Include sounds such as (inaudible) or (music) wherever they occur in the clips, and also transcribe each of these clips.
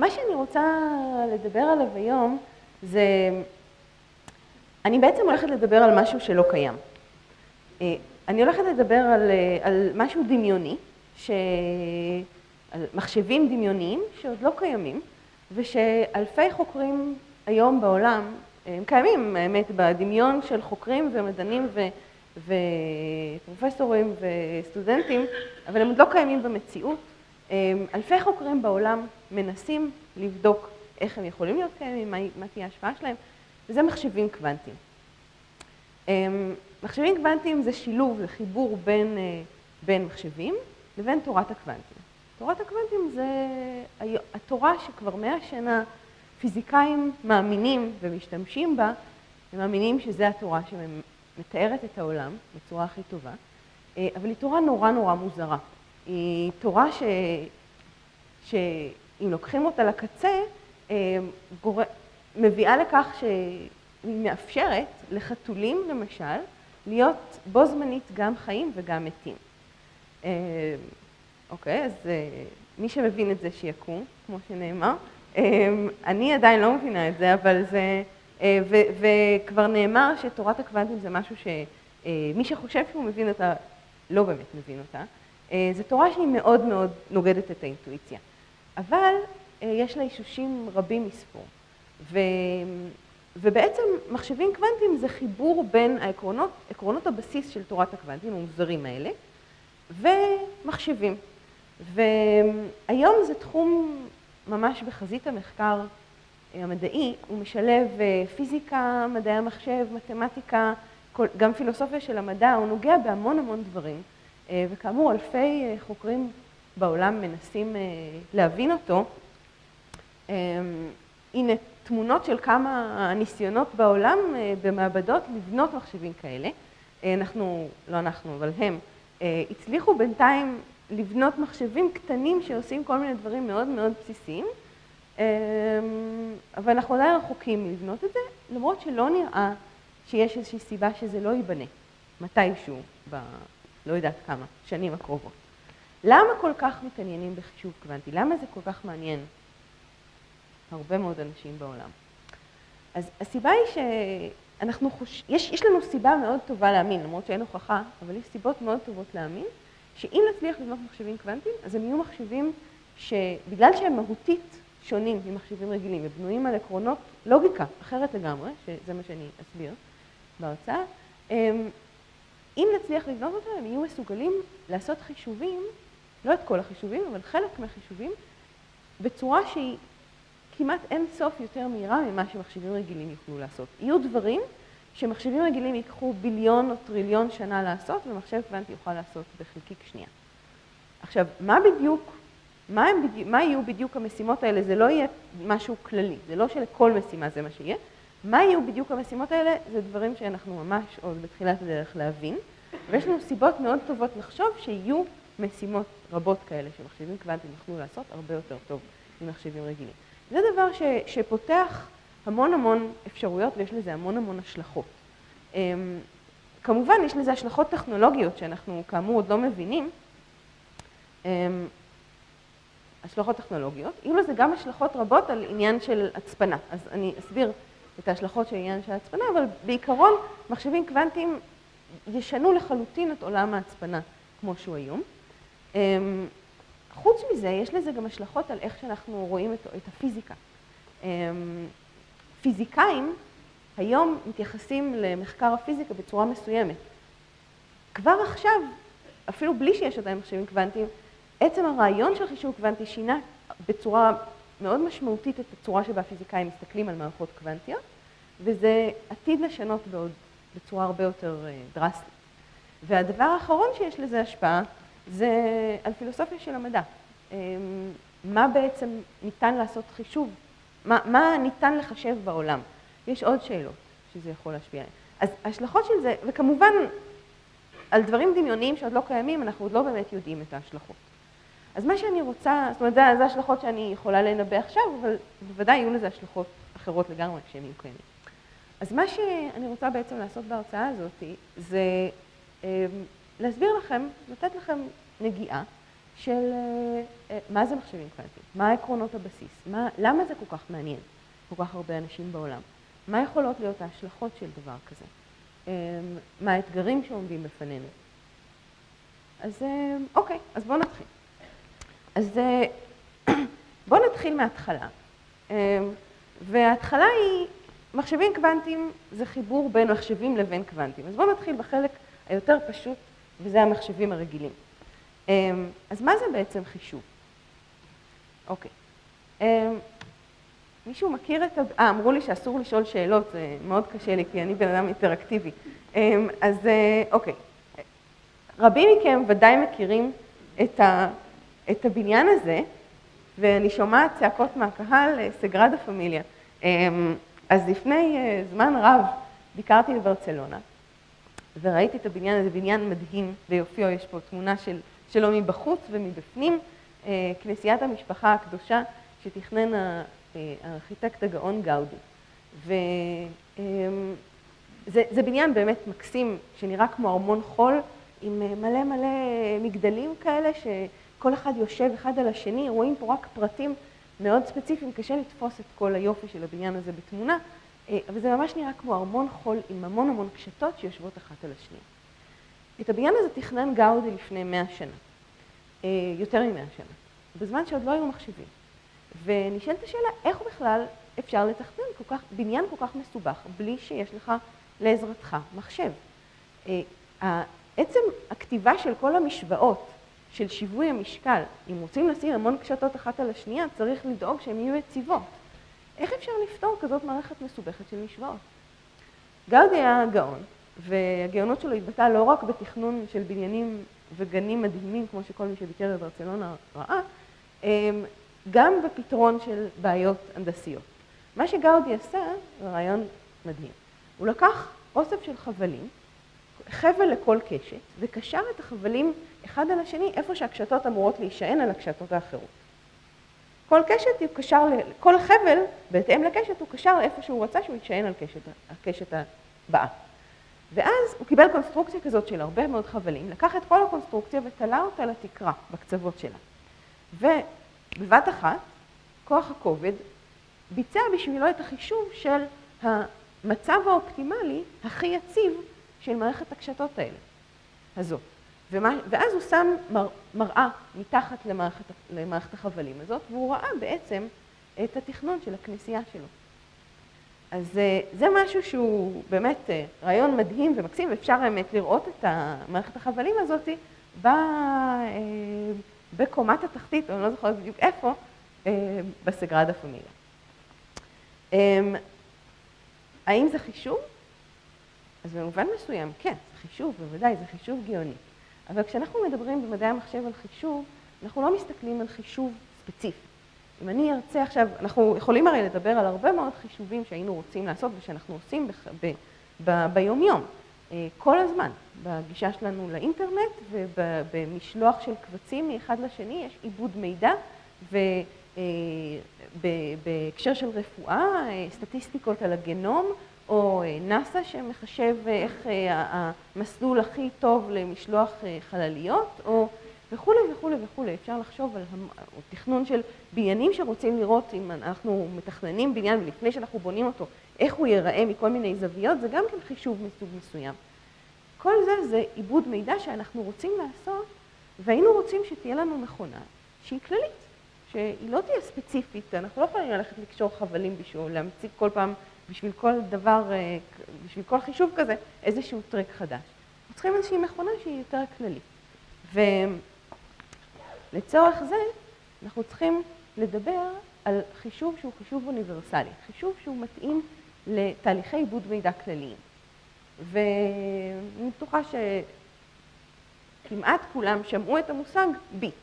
מה שאני רוצה לדבר עליו היום זה, אני בעצם הולכת לדבר על משהו שלא קיים. אה, אני הולכת לדבר על, אה, על משהו דמיוני, ש... על מחשבים דמיוניים שעוד לא קיימים, ושאלפי חוקרים היום בעולם, הם קיימים, האמת, בדמיון של חוקרים ומדענים ו... ופרופסורים וסטודנטים, אבל הם עוד לא קיימים במציאות. אלפי חוקרים בעולם מנסים לבדוק איך הם יכולים להיות קיימים, מה, מה תהיה ההשפעה שלהם, וזה מחשבים קוונטיים. מחשבים קוונטיים זה שילוב, זה חיבור בין, בין מחשבים לבין תורת הקוונטים. תורת הקוונטים זה התורה שכבר מאה שנה פיזיקאים מאמינים ומשתמשים בה, הם מאמינים שזו התורה שמתארת את העולם בצורה הכי טובה, אבל היא תורה נורא נורא מוזרה. היא תורה ש... שאם לוקחים אותה לקצה, גור... מביאה לכך שהיא מאפשרת לחתולים, למשל, להיות בו זמנית גם חיים וגם מתים. אוקיי, אז מי שמבין את זה שיקום, כמו שנאמר. אני עדיין לא מבינה את זה, אבל זה... ו... וכבר נאמר שתורת הקוונטים זה משהו שמי שחושב שהוא מבין אותה, לא באמת מבין אותה. זו תורה שהיא מאוד מאוד נוגדת את האינטואיציה. אבל יש לה אישושים רבים מספור. ו... ובעצם מחשבים קוונטיים זה חיבור בין העקרונות, עקרונות הבסיס של תורת הקוונטים, המוזרים האלה, ומחשבים. והיום זה תחום ממש בחזית המחקר המדעי, הוא משלב פיזיקה, מדעי המחשב, מתמטיקה, גם פילוסופיה של המדע, הוא נוגע בהמון המון דברים, וכאמור אלפי חוקרים בעולם מנסים להבין אותו. הנה תמונות של כמה ניסיונות בעולם במעבדות לבנות מחשבים כאלה. אנחנו, לא אנחנו, אבל הם, הצליחו בינתיים לבנות מחשבים קטנים שעושים כל מיני דברים מאוד מאוד בסיסיים, אבל אנחנו עדיין רחוקים מלבנות את זה, למרות שלא נראה שיש איזושהי סיבה שזה לא ייבנה מתישהו, ב... לא יודעת כמה, שנים הקרובות. למה כל כך מתעניינים בחישוב קוונטי? למה זה כל כך מעניין הרבה מאוד אנשים בעולם? אז הסיבה היא שאנחנו חוש... יש, יש לנו סיבה מאוד טובה להאמין, למרות שאין הוכחה, אבל יש סיבות מאוד טובות להאמין, שאם נצליח לבנות מחשבים קוונטיים, אז הם יהיו מחשבים שבגלל שהם מהותית שונים ממחשבים רגילים ובנויים על עקרונות לוגיקה אחרת לגמרי, שזה מה שאני אסביר בהרצאה, אם נצליח לבנות אותם, הם יהיו מסוגלים לעשות חישובים, לא את כל החישובים, אבל חלק מהחישובים, בצורה שהיא כמעט אין סוף יותר מהירה ממה שמחשבים רגילים יוכלו לעשות. יהיו דברים שמחשבים רגילים ייקחו ביליון או טריליון שנה לעשות, ומחשב קוונטי יוכל לעשות בחלקיק שנייה. עכשיו, מה בדיוק, מה, הם, מה יהיו בדיוק המשימות האלה? זה לא יהיה משהו כללי, זה לא שלכל משימה זה מה שיהיה. מה יהיו בדיוק המשימות האלה? זה דברים שאנחנו ממש עוד בתחילת הדרך להבין, ויש לנו סיבות מאוד טובות לחשוב שיהיו משימות רבות כאלה שמחשבים קוונטיים יוכלו לעשות הרבה יותר טוב ממחשבים רגילים. זה דבר ש, שפותח המון המון אפשרויות ויש לזה המון המון השלכות. כמובן, יש לזה השלכות טכנולוגיות שאנחנו כאמור עוד לא מבינים. השלכות טכנולוגיות. יהיו לזה גם השלכות רבות על עניין של הצפנה. אז אני אסביר את ההשלכות של עניין של הצפנה, אבל בעיקרון מחשבים קוונטיים ישנו לחלוטין את עולם ההצפנה כמו שהוא היום. חוץ מזה, יש לזה גם השלכות על איך שאנחנו רואים את, את הפיזיקה. פיזיקאים היום מתייחסים למחקר הפיזיקה בצורה מסוימת. כבר עכשיו, אפילו בלי שיש עדיין מחשבים קוונטיים, עצם הרעיון של חישוב קוונטי שינה בצורה מאוד משמעותית את הצורה שבה פיזיקאים מסתכלים על מערכות קוונטיות, וזה עתיד לשנות בעוד, בצורה הרבה יותר דרסטית. והדבר האחרון שיש לזה השפעה זה על פילוסופיה של המדע. מה בעצם ניתן לעשות חישוב, מה, מה ניתן לחשב בעולם. יש עוד שאלות שזה יכול להשפיע עליהן. אז ההשלכות של זה, וכמובן על דברים דמיוניים שעוד לא קיימים, אנחנו עוד לא באמת יודעים את ההשלכות. אז מה שאני רוצה, זאת אומרת, זה, זה השלכות שאני יכולה לנבא עכשיו, אבל בוודאי יהיו לזה השלכות אחרות לגמרי כשהם יהיו קיימים. אז מה שאני רוצה בעצם לעשות בהרצאה הזאת, זה להסביר לכם, לתת לכם נגיעה של מה זה מחשבים קוונטיים, מה העקרונות הבסיס, מה, למה זה כל כך מעניין כל כך הרבה אנשים בעולם, מה יכולות להיות ההשלכות של דבר כזה, מה האתגרים שעומדים בפנינו. אז אוקיי, אז בואו נתחיל. אז (clears throat) בואו נתחיל מההתחלה. וההתחלה היא, מחשבים קוונטיים זה חיבור בין מחשבים לבין קוונטים. אז בואו נתחיל בחלק היותר פשוט, וזה המחשבים הרגילים. אז מה זה בעצם חישוב? אוקיי. מישהו מכיר את ה... אה, אמרו לי שאסור לשאול שאלות, זה מאוד קשה לי, כי אני בן אדם אינטראקטיבי. אז אוקיי. רבים מכם ודאי מכירים את, ה... את הבניין הזה, ואני שומעת צעקות מהקהל, סגרדה פמיליה. אז לפני זמן רב ביקרתי בברצלונה, וראיתי את הבניין הזה, בניין מדהים ביופיו, יש פה תמונה של, שלו מבחוץ ומבפנים, כנסיית המשפחה הקדושה שתכנן הארכיטקט הגאון גאודי. וזה בניין באמת מקסים, שנראה כמו ארמון חול, עם מלא מלא מגדלים כאלה, שכל אחד יושב אחד על השני, רואים פה רק פרטים מאוד ספציפיים, קשה לתפוס את כל היופי של הבניין הזה בתמונה, אבל זה ממש נראה כמו ארמון חול עם המון המון קשתות שיושבות אחת על השנייה. את הבניין הזה תכנן גאודי לפני מאה שנה, יותר ממאה שנה, בזמן שעוד לא היו מחשבים. ונשאלת השאלה, איך בכלל אפשר לתכנן כל כך, בניין כל כך מסובך בלי שיש לך לעזרתך מחשב? עצם הכתיבה של כל המשוואות של שיווי המשקל, אם רוצים לשים המון קשתות אחת על השנייה, צריך לדאוג שהן יהיו יציבות. איך אפשר לפתור כזאת מערכת מסובכת של משוואות? גאודי היה גאון, והגאונות שלו התבטאה לא רק בתכנון של בניינים וגנים מדהימים, כמו שכל מי שביקר בברצלונה ראה, גם בפתרון של בעיות הנדסיות. מה שגאודי עשה, זה רעיון מדהים. הוא לקח אוסף של חבלים, חבל לכל קשת, וקשר את החבלים אחד על השני איפה שהקשתות אמורות להישען על הקשתות האחרות. כל קשת הוא קשר, כל חבל, בהתאם לקשת, הוא קשר לאיפה שהוא רצה שהוא יישען על קשת, הקשת הבאה. ואז הוא קיבל קונסטרוקציה כזאת של הרבה מאוד חבלים, לקח את כל הקונסטרוקציה ותלה אותה לתקרה בקצוות שלה. ובבת אחת, כוח הכובד ביצע בשבילו את החישוב של המצב האופטימלי הכי יציב של מערכת הקשתות האלה, הזאת. ומה, ואז הוא שם מר, מראה מתחת למערכת, למערכת החבלים הזאת, והוא ראה בעצם את התכנון של הכנסייה שלו. אז זה משהו שהוא באמת רעיון מדהים ומקסים, ואפשר באמת לראות את מערכת החבלים הזאת בקומת התחתית, אני לא זוכרת בדיוק איפה, בסגרדה פמיליה. האם זה חישוב? אז במובן מסוים, כן, זה חישוב, בוודאי, זה חישוב גאוני. אבל כשאנחנו מדברים במדעי המחשב על חישוב, אנחנו לא מסתכלים על חישוב ספציפי. אם אני ארצה עכשיו, אנחנו יכולים הרי לדבר על הרבה מאוד חישובים שהיינו רוצים לעשות ושאנחנו עושים בח, ב, ב, ביומיום, כל הזמן, בגישה שלנו לאינטרנט ובמשלוח של קבצים מאחד לשני, יש עיבוד מידע ובהקשר של רפואה, סטטיסטיקות על הגנום, או נאס"א שמחשב איך המסלול הכי טוב למשלוח חלליות, או וכולי וכולי וכולי. אפשר לחשוב על תכנון של בניינים שרוצים לראות אם אנחנו מתכננים בניין ולפני שאנחנו בונים אותו, איך הוא ייראה מכל מיני זוויות, זה גם כן חישוב מסוג מסוים. כל זה זה עיבוד מידע שאנחנו רוצים לעשות, והיינו רוצים שתהיה לנו מכונה שהיא כללית, שהיא לא תהיה ספציפית, אנחנו לא יכולים ללכת לקשור חבלים בשביל להמציא כל פעם בשביל כל דבר, בשביל כל חישוב כזה, איזשהו טרק חדש. אנחנו צריכים איזושהי מכונה שהיא יותר כללית. ולצורך זה אנחנו צריכים לדבר על חישוב שהוא חישוב אוניברסלי, חישוב שהוא מתאים לתהליכי עיבוד מידע כלליים. ואני בטוחה שכמעט כולם שמעו את המושג ביט.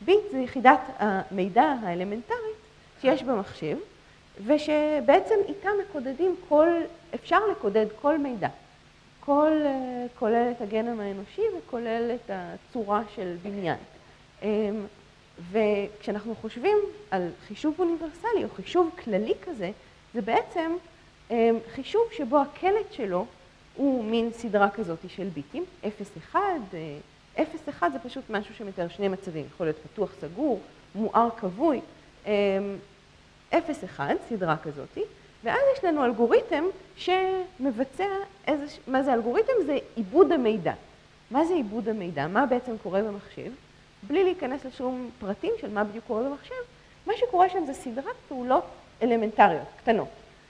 ביט זה יחידת המידע האלמנטרית שיש במחשב, ושבעצם איתה מקודדים כל, אפשר לקודד כל מידע. כל, כולל את הגנום האנושי וכולל את הצורה של בניין. וכשאנחנו חושבים על חישוב אוניברסלי או חישוב כללי כזה, זה בעצם חישוב שבו הקלט שלו הוא מין סדרה כזאת של ביטים, 0, 1, 0-1 זה פשוט משהו שמתאר שני מצבים, יכול להיות פתוח סגור, מואר כבוי, 0-1, סדרה כזאת, ואז יש לנו אלגוריתם שמבצע איזה, מה זה אלגוריתם? זה עיבוד המידע. מה זה עיבוד המידע? מה בעצם קורה במחשב? בלי להיכנס לשום פרטים של מה בדיוק קורה במחשב, מה שקורה שם זה סדרת פעולות אלמנטריות, קטנות,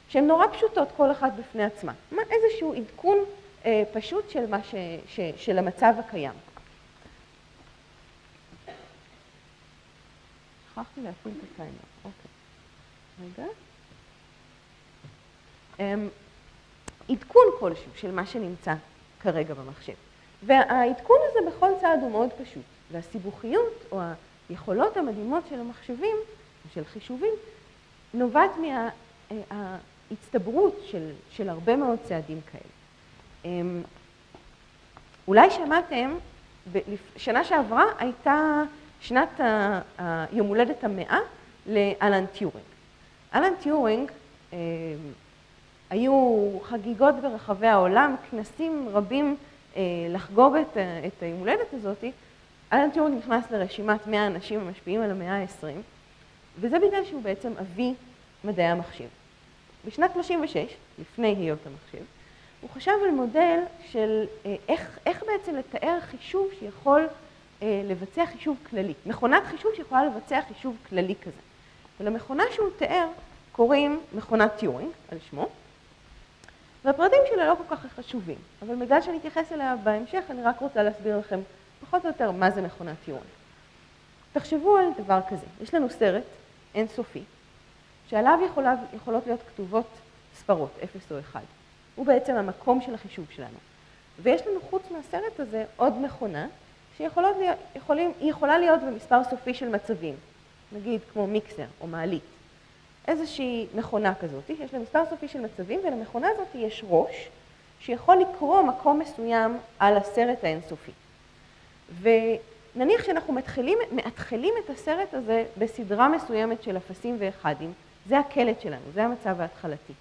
שהן נורא פשוטות כל אחת בפני עצמה. מה, איזשהו עדכון אה, פשוט של, ש, ש, של המצב הקיים. שכחתי להפעיל את הטיימר. רגע. אמ, עדכון כלשהו של מה שנמצא כרגע במחשב. והעדכון הזה בכל צעד הוא מאוד פשוט, והסיבוכיות או היכולות המדהימות של המחשבים, של חישובים, נובעת מההצטברות של, של הרבה מאוד צעדים כאלה. אמ, אולי שמעתם, שנה שעברה הייתה שנת יום הולדת המאה לאלן טיורינג. אלן טיורינג, אמ, היו חגיגות ברחבי העולם, כנסים רבים אה, לחגוג את, את היום הולדת הזאת. אלן טיורינג נכנס לרשימת 100 האנשים המשפיעים על המאה ה-20, וזה בגלל שהוא בעצם אבי מדעי המחשב. בשנת 36, לפני היות המחשב, הוא חשב על מודל של אה, איך, איך בעצם לתאר חישוב שיכול אה, לבצע חישוב כללי. מכונת חישוב שיכולה לבצע חישוב כללי כזה. ולמכונה שהוא תיאר קוראים מכונת טיורינג, על שמו, והפרטים שלה לא כל כך חשובים, אבל בגלל שאני אתייחס אליה בהמשך, אני רק רוצה להסביר לכם פחות או יותר מה זה מכונת טיורינג. תחשבו על דבר כזה, יש לנו סרט אינסופי, שעליו יכולה, יכולות להיות כתובות ספרות, 0 או 1. הוא בעצם המקום של החישוב שלנו. ויש לנו חוץ מהסרט הזה עוד מכונה, שהיא יכולה להיות במספר סופי של מצבים, נגיד כמו מיקסר או מעלית. איזושהי מכונה כזאת, שיש לה מספר סופי של מצבים, ולמכונה הזאת יש ראש שיכול לקרוא מקום מסוים על הסרט האינסופי. ונניח שאנחנו מתחילים, מאתחלים את הסרט הזה בסדרה מסוימת של אפסים ואחדים, זה הקלט שלנו, זה המצב ההתחלתי.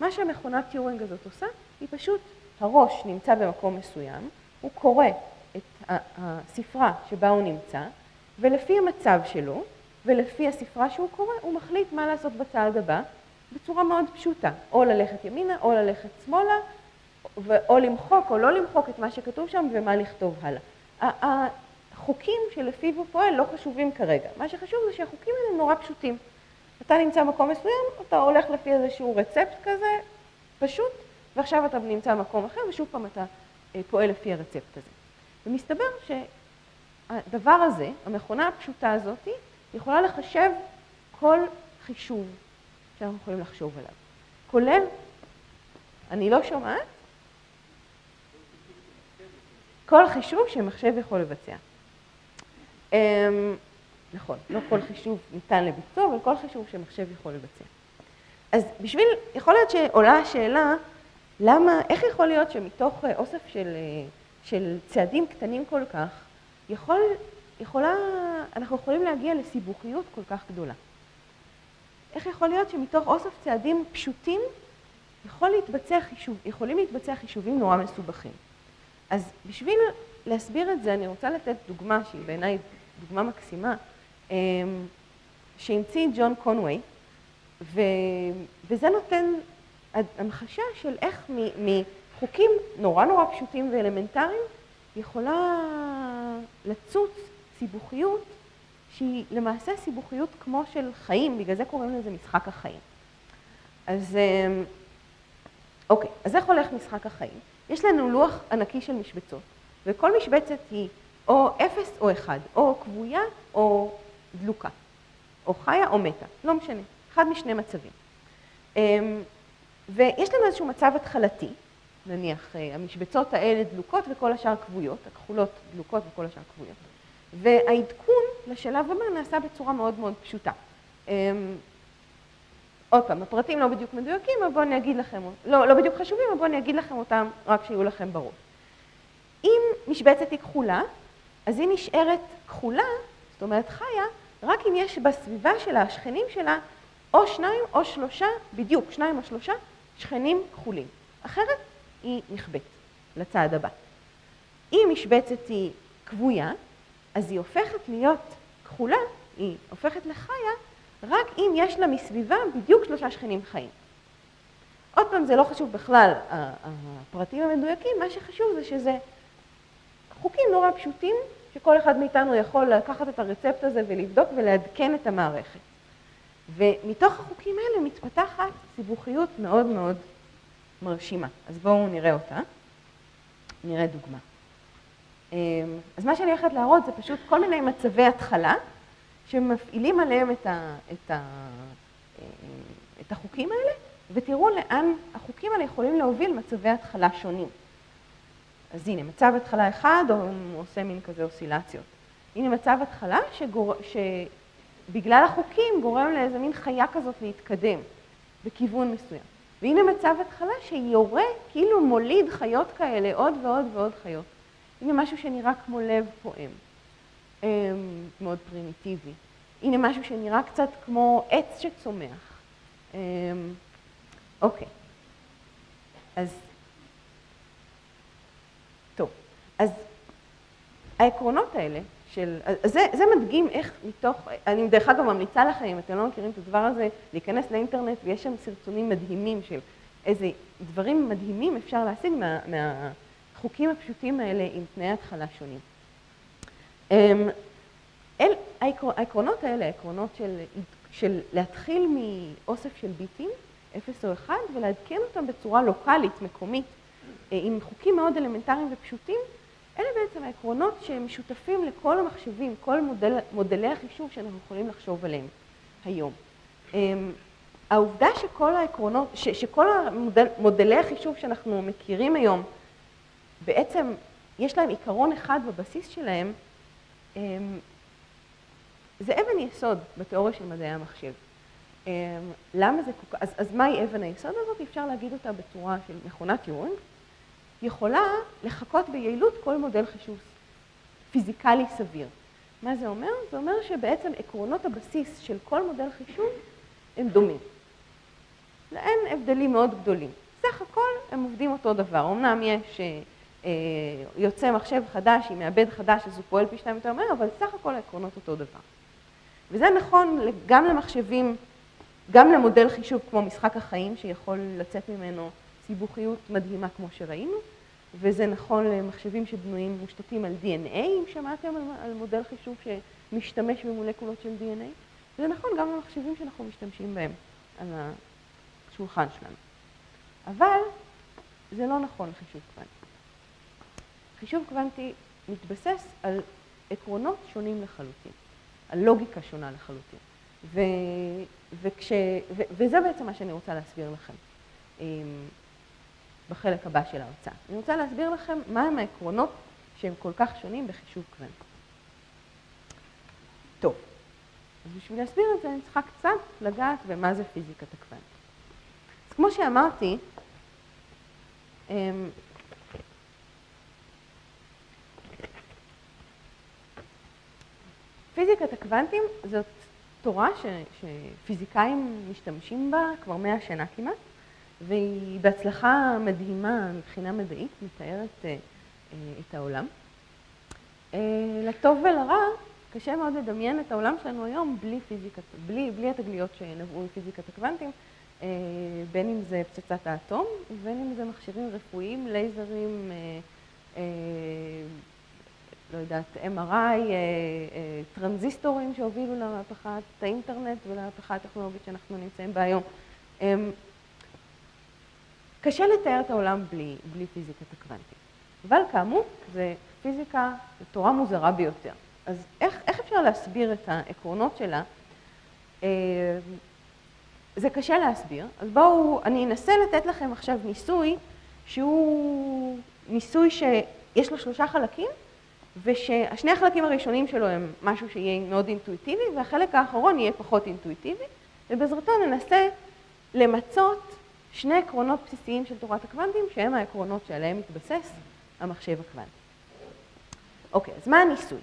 מה שהמכונת טיורינג הזאת עושה, היא פשוט, הראש נמצא במקום מסוים, הוא קורא את הספרה שבה הוא נמצא, ולפי המצב שלו, ולפי הספרה שהוא קורא, הוא מחליט מה לעשות בצעד הבא, בצורה מאוד פשוטה, או ללכת ימינה, או ללכת שמאלה, או למחוק או לא למחוק את מה שכתוב שם ומה לכתוב הלאה. החוקים שלפיו הוא פועל לא חשובים כרגע. מה שחשוב זה שהחוקים האלה נורא פשוטים. אתה נמצא במקום מסוים, אתה הולך לפי איזשהו רצפט כזה, פשוט, ועכשיו אתה נמצא במקום אחר, ושוב פעם אתה אה, פועל לפי הרצפט הזה. ומסתבר שהדבר הזה, המכונה הפשוטה הזאת, יכולה לחשב כל חישוב שאנחנו יכולים לחשוב עליו. כולל, אני לא שומעת, כל חישוב שמחשב יכול לבצע. Um, נכון, לא כל חישוב ניתן לביצוע, אבל כל חישוב שמחשב יכול לבצע. אז בשביל, יכול להיות שעולה השאלה, למה, איך יכול להיות שמתוך אה, אוסף של, אה, של צעדים קטנים כל כך, יכול, יכולה, אנחנו יכולים להגיע לסיבוכיות כל כך גדולה? איך יכול להיות שמתוך אוסף צעדים פשוטים יכול להתבצע חישוב, יכולים להתבצע חישובים נורא מסובכים? אז בשביל להסביר את זה, אני רוצה לתת דוגמה שהיא בעיניי דוגמה מקסימה, אמ, שהמציא ג'ון קונווי, ו... וזה נותן המחשה של איך מחוקים נורא נורא פשוטים ואלמנטריים יכולה לצוץ סיבוכיות שהיא למעשה סיבוכיות כמו של חיים, בגלל זה קוראים לזה משחק החיים. אז אמ, אוקיי, אז איך הולך משחק החיים? יש לנו לוח ענקי של משבצות, וכל משבצת היא או 0 או 1, או כבויה או דלוקה, או חיה או מתה, לא משנה, אחד משני מצבים. אמ, ויש לנו איזשהו מצב התחלתי, נניח אה, המשבצות האלה דלוקות וכל השאר כבויות, הכחולות דלוקות וכל השאר כבויות. והעדכון לשלב הבא נעשה בצורה מאוד מאוד פשוטה. אמ, עוד פעם, הפרטים לא בדיוק מדויקים, אבל בואו אני אגיד לכם, לא, לא בדיוק חשובים, אבל בואו אני אגיד לכם אותם רק שיהיו לכם בראש. אם משבצת היא כחולה, אז היא נשארת כחולה, זאת אומרת חיה, רק אם יש בסביבה שלה, השכנים שלה, או שניים או שלושה, בדיוק, שניים או שלושה, שכנים כחולים. אחרת היא נכבאת לצעד הבא. אם משבצת היא כבויה, אז היא הופכת להיות כחולה, היא הופכת לחיה, רק אם יש לה מסביבה בדיוק שלושה שכנים חיים. עוד פעם, זה לא חשוב בכלל הפרטים המדויקים, מה שחשוב זה שזה חוקים נורא פשוטים, שכל אחד מאיתנו יכול לקחת את הרצפט הזה ולבדוק ולעדכן את המערכת. ומתוך החוקים האלה מתפתחת סיבוכיות מאוד מאוד מרשימה. אז בואו נראה אותה. נראה דוגמה. אמ, אז מה שאני הולכת להראות זה פשוט כל מיני מצבי התחלה שמפעילים עליהם את, ה, את, ה, אה, את החוקים האלה, ותראו לאן החוקים האלה יכולים להוביל מצבי התחלה שונים. אז הנה, מצב התחלה אחד, או הוא עושה מין כזה אוסילציות. הנה מצב התחלה שגור... שבגלל החוקים גורם לאיזה מין חיה כזאת להתקדם בכיוון מסוים. והנה מצב התחלה שיורה, כאילו מוליד חיות כאלה, עוד ועוד ועוד חיות. הנה משהו שנראה כמו לב פועם, אמ, מאוד פרימיטיבי. הנה משהו שנראה קצת כמו עץ שצומח. אמ, אוקיי. אז אז העקרונות האלה של, אז זה, זה מדגים איך מתוך, אני דרך אגב ממליצה לכם, אם אתם לא מכירים את הדבר הזה, להיכנס לאינטרנט ויש שם סרטונים מדהימים של איזה דברים מדהימים אפשר להשיג מה, מהחוקים הפשוטים האלה עם תנאי התחלה שונים. אמ, אל, העקרונות האלה, העקרונות של, של להתחיל מאוסף של ביטים, 0 או 1, ולעדכן אותם בצורה לוקאלית, מקומית, אה, עם חוקים מאוד אלמנטריים ופשוטים, אלה בעצם העקרונות שהם משותפים לכל המחשבים, כל מודל, מודלי החישוב שאנחנו יכולים לחשוב עליהם היום. אמ, העובדה שכל העקרונות, ש, שכל המודל, מודלי החישוב שאנחנו מכירים היום, בעצם יש להם עיקרון אחד בבסיס שלהם, אמ, זה אבן יסוד בתיאוריה של מדעי המחשב. אמ, למה זה כל כך, אז, אז מהי אבן היסוד הזאת? אפשר להגיד אותה בצורה של מכונת טיורינג, יכולה לחקות ביעילות כל מודל חישוב פיזיקלי סביר. מה זה אומר? זה אומר שבעצם עקרונות הבסיס של כל מודל חישוב הם דומים. אין הבדלים מאוד גדולים. סך הכל הם עובדים אותו דבר. אמנם יש, אה, יוצא מחשב חדש עם מעבד חדש, אז הוא פועל פי שתיים יותר מהר, אבל סך הכל העקרונות אותו דבר. וזה נכון גם למחשבים, גם למודל חישוב כמו משחק החיים, שיכול לצאת ממנו סיבוכיות מדהימה כמו שראינו, וזה נכון למחשבים שבנויים, מושתתים על DNA, אם שמעתם על, על מודל חישוב שמשתמש במולקולות של DNA, וזה נכון גם למחשבים שאנחנו משתמשים בהם על השולחן שלנו. אבל זה לא נכון לחישוב קוונטי. חישוב קוונטי מתבסס על עקרונות שונים לחלוטין, על לוגיקה שונה לחלוטין. ו, וכש, ו, וזה בעצם מה שאני רוצה להסביר לכם. בחלק הבא של ההרצאה. אני רוצה להסביר לכם מהם העקרונות שהם כל כך שונים בחישוב קוונטי. טוב, אז בשביל להסביר את זה אני צריכה קצת לגעת במה זה פיזיקת הקוונטי. אז כמו שאמרתי, פיזיקת הקוונטים זאת תורה ש, שפיזיקאים משתמשים בה כבר מאה שנה כמעט. והיא בהצלחה מדהימה מבחינה מדעית, מתארת אה, את העולם. אה, לטוב ולרע, קשה מאוד לדמיין את העולם שלנו היום בלי פיזיקת, בלי, בלי התגליות שנבעו מפיזיקת הקוונטים, אה, בין אם זה פצצת האטום, ובין אם זה מכשירים רפואיים, לייזרים, לא יודעת, MRI, טרנזיסטורים שהובילו למהפכת האינטרנט ולמהפכה הטכנולוגית שאנחנו נמצאים בה היום. קשה לתאר את העולם בלי, בלי פיזיקת הקוונטים. אבל כאמור, זה פיזיקה, זו תורה מוזרה ביותר. אז איך, איך אפשר להסביר את העקרונות שלה? אה, זה קשה להסביר, אז בואו, אני אנסה לתת לכם עכשיו ניסוי שהוא ניסוי שיש לו שלושה חלקים, ושהשני החלקים הראשונים שלו הם משהו שיהיה מאוד אינטואיטיבי, והחלק האחרון יהיה פחות אינטואיטיבי, ובעזרתו ננסה למצות שני עקרונות בסיסיים של תורת הקוונטים, שהם העקרונות שעליהם מתבסס המחשב הקוונטי. אוקיי, אז מה הניסוי?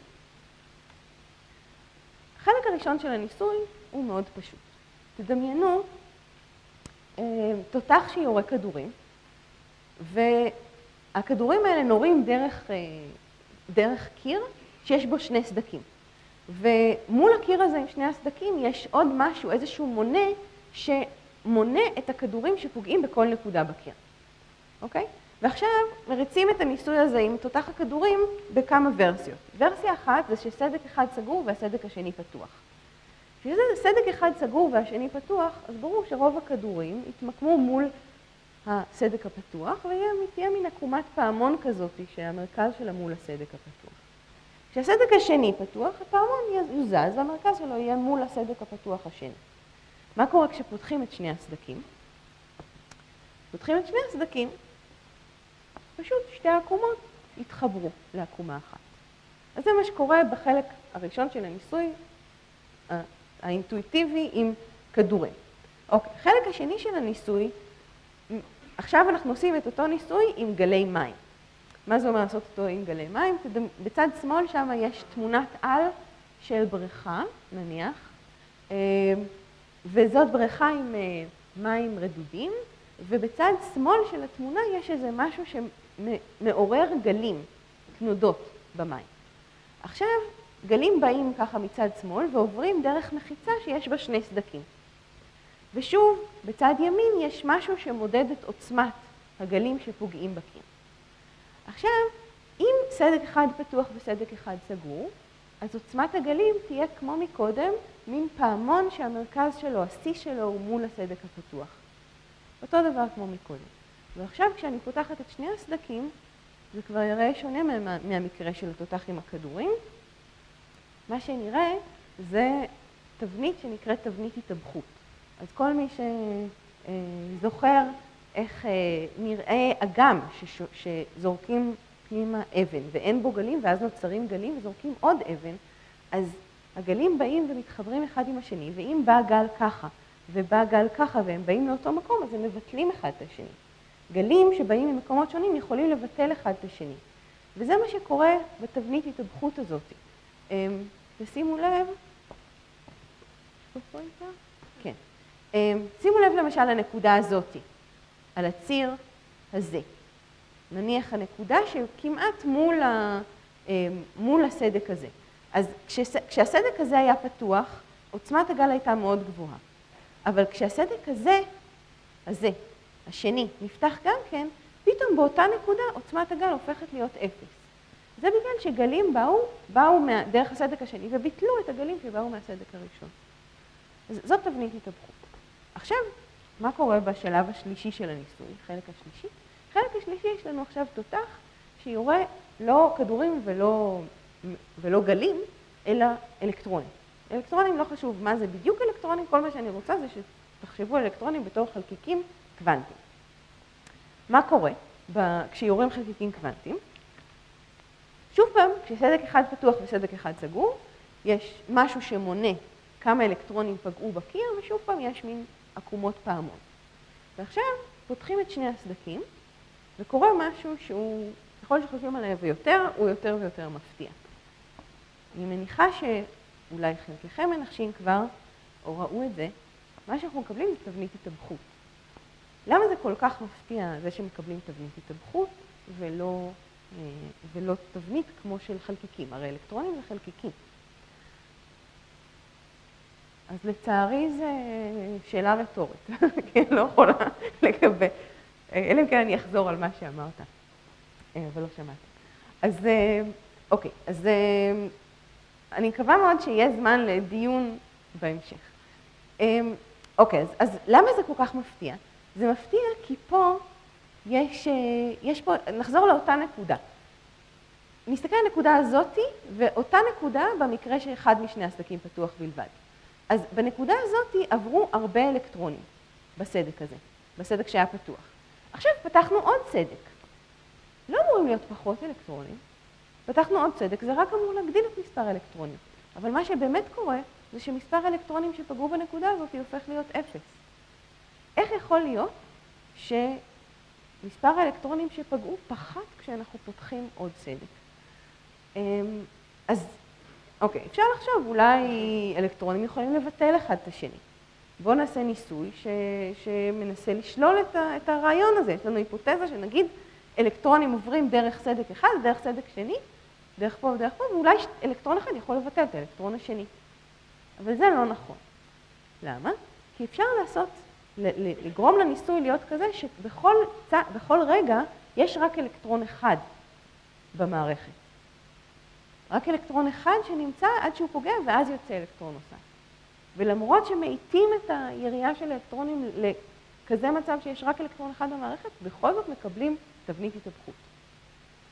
החלק הראשון של הניסוי הוא מאוד פשוט. תדמיינו אה, תותח שיורה כדורים, והכדורים האלה נורים דרך, אה, דרך קיר שיש בו שני סדקים. ומול הקיר הזה עם שני הסדקים יש עוד משהו, איזשהו מונה, שמונה את הכדורים שפוגעים בכל נקודה בקיר, אוקיי? ועכשיו מריצים את הניסוי הזה עם תותח הכדורים בכמה ורסיות. ורסיה אחת זה שסדק אחד סגור והסדק השני פתוח. כשזה סדק אחד סגור והשני פתוח, אז ברור שרוב הכדורים יתמקמו מול הסדק הפתוח, ותהיה מין עקומת פעמון כזאת שהמרכז שלה מול הסדק הפתוח. כשהסדק השני פתוח, הפעמון יוזז והמרכז שלו יהיה מול הסדק הפתוח השני. מה קורה כשפותחים את שני הסדקים? פותחים את שני הסדקים, פשוט שתי העקומות יתחברו לעקומה אחת. אז זה מה שקורה בחלק הראשון של הניסוי האינטואיטיבי עם כדורים. אוקיי, החלק השני של הניסוי, עכשיו אנחנו עושים את אותו ניסוי עם גלי מים. מה זה אומר לעשות אותו עם גלי מים? בצד שמאל שם יש תמונת על של בריכה, נניח, אה, וזאת בריכה עם אה, מים רדודים, ובצד שמאל של התמונה יש איזה משהו שמעורר גלים, תנודות במים. עכשיו, גלים באים ככה מצד שמאל ועוברים דרך מחיצה שיש בה שני סדקים. ושוב, בצד ימין יש משהו שמודד את עוצמת הגלים שפוגעים בקיר. עכשיו, אם סדק אחד פתוח וסדק אחד סגור, אז עוצמת הגלים תהיה כמו מקודם, מין פעמון שהמרכז שלו, השיא שלו, הוא מול הסדק הפתוח. אותו דבר כמו מקודם. ועכשיו כשאני פותחת את שני הסדקים, זה כבר יראה שונה מה, מהמקרה של התותח עם הכדורים. מה שנראה זה תבנית שנקראת תבנית התאבכות. אז כל מי שזוכר איך אה, נראה אגם שזורקים פנימה אבן ואין בו גלים ואז נוצרים גלים וזורקים עוד אבן, אז הגלים באים ומתחברים אחד עם השני, ואם בא גל ככה ובא גל ככה והם באים לאותו מקום, אז הם מבטלים אחד את השני. גלים שבאים ממקומות שונים יכולים לבטל אחד את השני. וזה מה שקורה בתבנית התאבכות הזאת. אמ, ושימו לב, כן. אמ, שימו לב למשל לנקודה הזאתי. על הציר הזה. נניח הנקודה שכמעט מול, ה, אה, מול הסדק הזה. אז כשהסדק הזה היה פתוח, עוצמת הגל הייתה מאוד גבוהה. אבל כשהסדק הזה, הזה, השני, נפתח גם כן, פתאום באותה נקודה עוצמת הגל הופכת להיות אפס. זה בגלל שגלים באו, באו דרך הסדק השני וביטלו את הגלים שבאו מהסדק הראשון. אז זאת תבנית התהפכות. עכשיו, מה קורה בשלב השלישי של הניסוי, חלק השלישי? חלק השלישי יש לנו עכשיו תותח שיורה לא כדורים ולא, ולא גלים, אלא אלקטרונים. אלקטרונים לא חשוב מה זה בדיוק אלקטרונים, כל מה שאני רוצה זה שתחשבו על אלקטרונים בתור חלקיקים קוונטיים. מה קורה כשיורים חלקיקים קוונטיים? שוב פעם, כשסדק אחד פתוח וסדק אחד סגור, יש משהו שמונה כמה אלקטרונים פגעו בקיר, ושוב פעם יש מין עקומות פעמון. ועכשיו פותחים את שני הסדקים, וקורה משהו שהוא, ככל שחושבים עליו יותר, הוא יותר ויותר מפתיע. אני מניחה שאולי חלקכם מנחשים כבר, או ראו את זה, מה שאנחנו מקבלים זה תבנית התאבכות. למה זה כל כך מפתיע, זה שמקבלים תבנית התאבכות ולא, אה, ולא תבנית כמו של חלקיקים? הרי אלקטרונים זה חלקיקים. אז לצערי זו שאלה רטורית, (laughs) כי אני לא יכולה לקבל, אלא אם כן אני אחזור על מה שאמרת, אה, אבל לא שמעתי. אז אה, אוקיי, אז אה, אני מקווה מאוד שיהיה זמן לדיון בהמשך. אוקיי, אז, אז למה זה כל כך מפתיע? זה מפתיע כי פה יש, יש פה, נחזור לאותה נקודה. נסתכל על הנקודה הזאתי, ואותה נקודה במקרה שאחד משני הסדקים פתוח בלבד. אז בנקודה הזאת עברו הרבה אלקטרונים בסדק הזה, בסדק שהיה פתוח. עכשיו פתחנו עוד סדק. לא אמורים להיות פחות אלקטרונים. פתחנו עוד סדק, זה רק אמור להגדיל את מספר האלקטרונים. אבל מה שבאמת קורה, זה שמספר האלקטרונים שפגעו בנקודה הזאת הופך להיות אפס. איך יכול להיות שמספר האלקטרונים שפגעו פחת כשאנחנו פותחים עוד סדק? אמ, אז אוקיי, אפשר לחשוב, אולי אלקטרונים יכולים לבטל אחד את השני. בואו נעשה ניסוי ש... שמנסה לשלול את, ה... את הרעיון הזה. יש לנו היפותזה שנגיד אלקטרונים עוברים דרך סדק אחד, דרך סדק שני, דרך פה ודרך פה, ואולי אלקטרון אחד יכול לבטל את האלקטרון השני. אבל זה לא נכון. למה? כי אפשר לעשות, לגרום לניסוי להיות כזה שבכל רגע יש רק אלקטרון אחד במערכת. רק אלקטרון אחד שנמצא עד שהוא פוגע ואז יוצא אלקטרון נוסף. ולמרות שמאיטים את הירייה של אלקטרונים לכזה מצב שיש רק אלקטרון אחד במערכת, בכל זאת מקבלים תבנית התהפכות.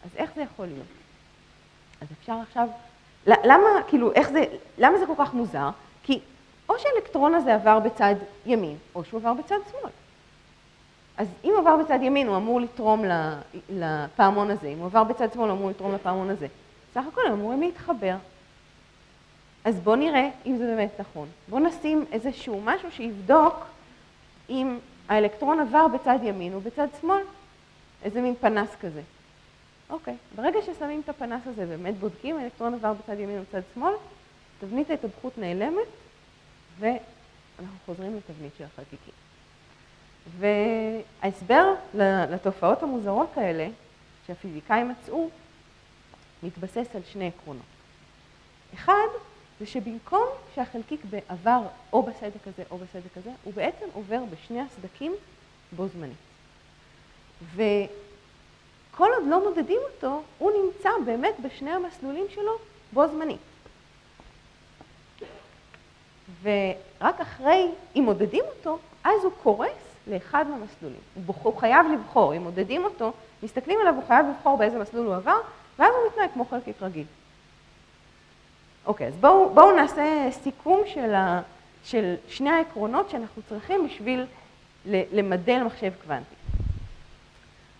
אז איך זה יכול להיות? אז אפשר עכשיו, למה, כאילו, איך זה, למה זה כל כך מוזר? כי או שהאלקטרון הזה עבר בצד ימין, או שהוא עבר בצד שמאל. אז אם הוא עבר בצד ימין, הוא אמור לתרום לפעמון הזה, אם הוא עבר בצד שמאל, הוא אמור לתרום לפעמון הזה. סך הכל הם אמורים להתחבר. אז בואו נראה אם זה באמת נכון. בואו נשים איזשהו משהו שיבדוק אם האלקטרון עבר בצד ימין או בצד שמאל, איזה מין פנס כזה. אוקיי, ברגע ששמים את הפנס הזה ובאמת בודקים, האלקטרון עבר בצד ימין או בצד שמאל, תבנית ההתהפכות נעלמת, ואנחנו חוזרים לתבנית של החלקיקים. וההסבר לתופעות המוזרות האלה, שהפיזיקאים מצאו, מתבסס על שני עקרונות. אחד, זה שבמקום שהחלקיק עבר או בסדק הזה או בסדק הזה, הוא בעצם עובר בשני הסדקים בו זמנית. וכל עוד לא מודדים אותו, הוא נמצא באמת בשני המסלולים שלו בו זמנית. ורק אחרי, אם מודדים אותו, אז הוא קורס לאחד מהמסלולים. הוא חייב לבחור, אם מודדים אותו, מסתכלים עליו, הוא חייב לבחור באיזה מסלול הוא עבר, ואז הוא מתנהג כמו חלקיק רגיל. אוקיי, אז בואו, בואו נעשה סיכום של, ה, של שני העקרונות שאנחנו צריכים בשביל למדל מחשב קוונטי.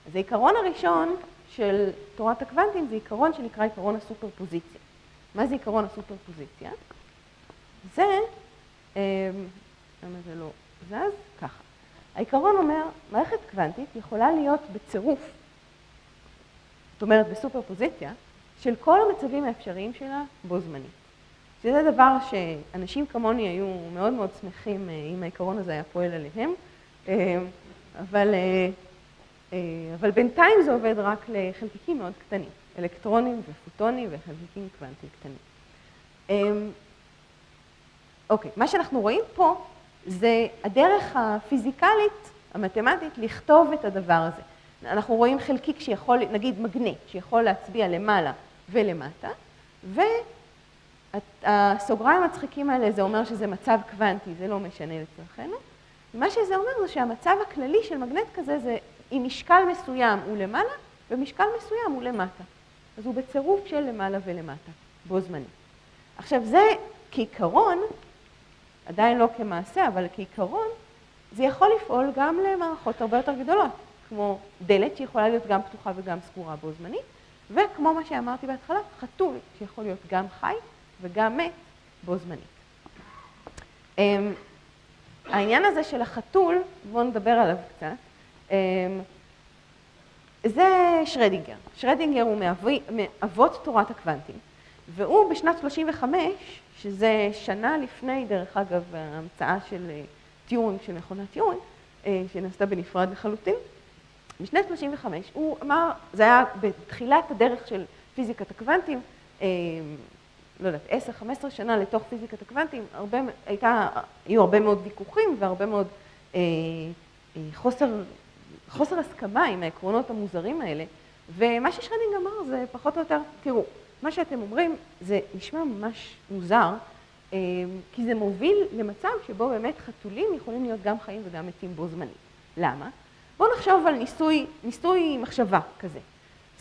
אז העיקרון הראשון של תורת הקוונטים זה עיקרון שנקרא עיקרון הסופרפוזיציה. מה זה עיקרון הסופרפוזיציה? זה, אמ, למה זה לא זז? ככה. העיקרון אומר, מערכת קוונטית יכולה להיות בצירוף, זאת אומרת בסופרפוזיציה, של כל המצבים האפשריים שלה בו זמנית. שזה דבר שאנשים כמוני היו מאוד מאוד שמחים אה, אם העיקרון הזה היה פועל עליהם, אה, אבל, אה, אבל בינתיים זה עובד רק לחלקיקים מאוד קטנים, אלקטרונים ופוטונים וחלקיקים קוונטיים קטנים. אוקיי, מה שאנחנו רואים פה זה הדרך הפיזיקלית, המתמטית, לכתוב את הדבר הזה. אנחנו רואים חלקיק שיכול, נגיד מגנט, שיכול להצביע למעלה ולמטה, והסוגריים המצחיקים האלה, זה אומר שזה מצב קוונטי, זה לא משנה לצרכנו. מה שזה אומר זה שהמצב הכללי של מגנט כזה זה עם משקל מסוים הוא למעלה ומשקל מסוים הוא למטה. אז הוא בצירוף של למעלה ולמטה, בו זמנית. עכשיו זה כעיקרון, עדיין לא כמעשה, אבל כעיקרון, זה יכול לפעול גם למערכות הרבה יותר גדולות, כמו דלת שיכולה להיות גם פתוחה וגם סגורה בו זמנית, וכמו מה שאמרתי בהתחלה, חתול שיכול להיות גם חי וגם מת בו זמנית. אמ, העניין הזה של החתול, בואו נדבר עליו קצת. אמ, זה שרדינגר. שרדינגר הוא מאבות תורת הקוונטים, והוא בשנת 35, שזה שנה לפני, דרך אגב, ההמצאה של טיורינג, של מכונת טיורינג, אה, שנעשתה בנפרד לחלוטין, בשנת 35 הוא אמר, זה היה בתחילת הדרך של פיזיקת הקוונטים, אה, לא יודעת, 10-15 שנה לתוך פיזיקת הקוונטים, הרבה, הייתה, היו הרבה מאוד ויכוחים והרבה מאוד אה, אה, חוסר, חוסר הסכמה עם העקרונות המוזרים האלה, ומה ששרדינג אמר זה פחות או יותר, תראו, מה שאתם אומרים זה נשמע ממש מוזר, אה, כי זה מוביל למצב שבו באמת חתולים יכולים להיות גם חיים וגם מתים בו זמנית. למה? בואו נחשוב על ניסוי, ניסוי מחשבה כזה.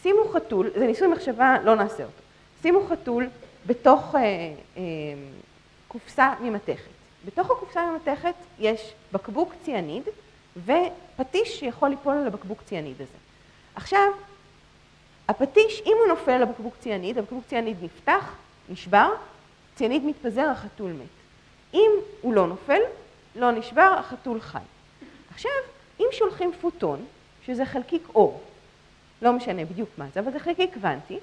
שימו חתול, זה ניסוי מחשבה, לא נעשה אותו. שימו חתול בתוך אה, אה, קופסה ממתכת. בתוך הקופסה ממתכת יש בקבוק ציאניד ופטיש שיכול ליפול על הבקבוק ציאניד הזה. עכשיו, הפטיש, אם הוא נופל על הבקבוק ציאניד, הבקבוק ציאניד נפתח, נשבר, ציאניד מתפזר, החתול מת. אם הוא לא נופל, לא נשבר, החתול חי. עכשיו, אם שולחים פוטון, שזה חלקיק אור, לא משנה בדיוק מה זה, אבל זה חלקיק קוונטי,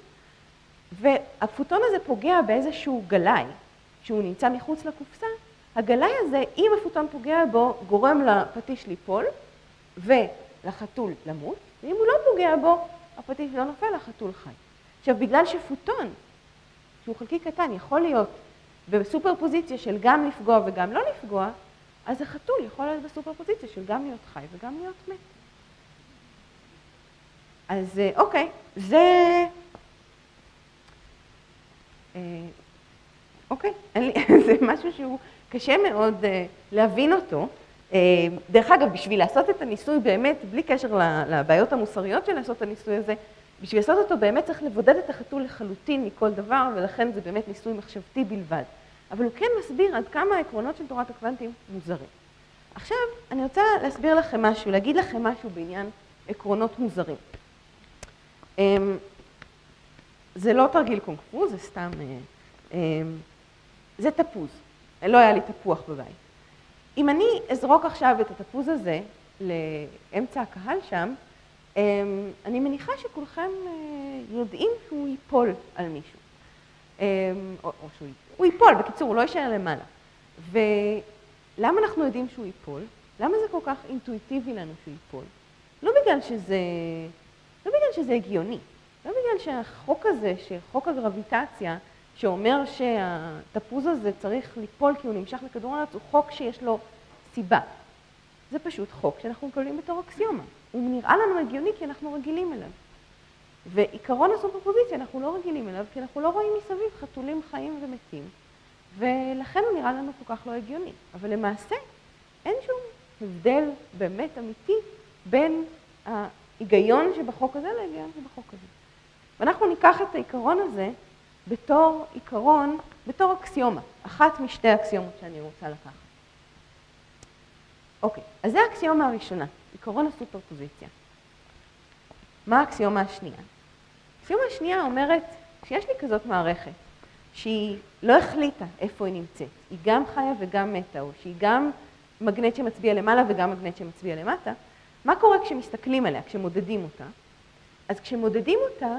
והפוטון הזה פוגע באיזשהו גלאי, שהוא נמצא מחוץ לקופסה, הגלאי הזה, אם הפוטון פוגע בו, גורם לפטיש ליפול ולחתול למות, ואם הוא לא פוגע בו, הפטיש לא נופל, החתול חי. עכשיו, בגלל שפוטון, שהוא חלקיק קטן, יכול להיות בסופר פוזיציה של גם לפגוע וגם לא לפגוע, אז החתול יכול להיות בסופר פוזיציה של גם להיות חי וגם להיות מת. אז אה, אוקיי, זה... אה, אוקיי, (laughs) זה משהו שהוא קשה מאוד אה, להבין אותו. דרך אגב, בשביל לעשות את הניסוי באמת, בלי קשר לבעיות המוסריות של לעשות את הניסוי הזה, בשביל לעשות אותו באמת צריך לבודד את החתול לחלוטין מכל דבר, ולכן זה באמת ניסוי מחשבתי בלבד. אבל הוא כן מסביר עד כמה העקרונות של תורת הקוונטים מוזרים. עכשיו, אני רוצה להסביר לכם משהו, להגיד לכם משהו בעניין עקרונות מוזרים. אמ, זה לא תרגיל קונג פו, זה סתם... אה, אמ, זה תפוז. לא היה לי תפוח בבית. אם אני אזרוק עכשיו את התפוז הזה לאמצע הקהל שם, אמ, אני מניחה שכולכם אה, יודעים שהוא ייפול על מישהו. או, או שהוא הוא ייפול, בקיצור, הוא לא יישאר למעלה. ולמה אנחנו יודעים שהוא ייפול? למה זה כל כך אינטואיטיבי לנו שהוא ייפול? לא בגלל שזה, לא בגלל שזה הגיוני, לא בגלל שהחוק הזה, שחוק הגרביטציה, שאומר שהתפוז הזה צריך ליפול כי הוא נמשך לכדור הארץ, הוא חוק שיש לו סיבה. זה פשוט חוק שאנחנו מקבלים בתור אקסיומה. הוא נראה לנו הגיוני כי אנחנו רגילים אליו. ועיקרון הסופרפוזיציה, אנחנו לא רגילים אליו, כי אנחנו לא רואים מסביב חתולים חיים ומתים, ולכן הוא נראה לנו כל כך לא הגיוני. אבל למעשה, אין שום הבדל באמת אמיתי בין ההיגיון שבחוק הזה להיגיון שבחוק הזה. ואנחנו ניקח את העיקרון הזה בתור עיקרון, בתור אקסיומה, אחת משתי האקסיומות שאני רוצה לקחת. אוקיי, אז זו האקסיומה הראשונה, עיקרון הסופרפוזיציה. מה האקסיומה השנייה? האקסיומה השנייה אומרת שיש לי כזאת מערכת, שהיא לא החליטה איפה היא נמצאת, היא גם חיה וגם מתה, או שהיא גם מגנט שמצביע למעלה וגם מגנט שמצביע למטה, מה קורה כשמסתכלים עליה, כשמודדים אותה? אז כשמודדים אותה,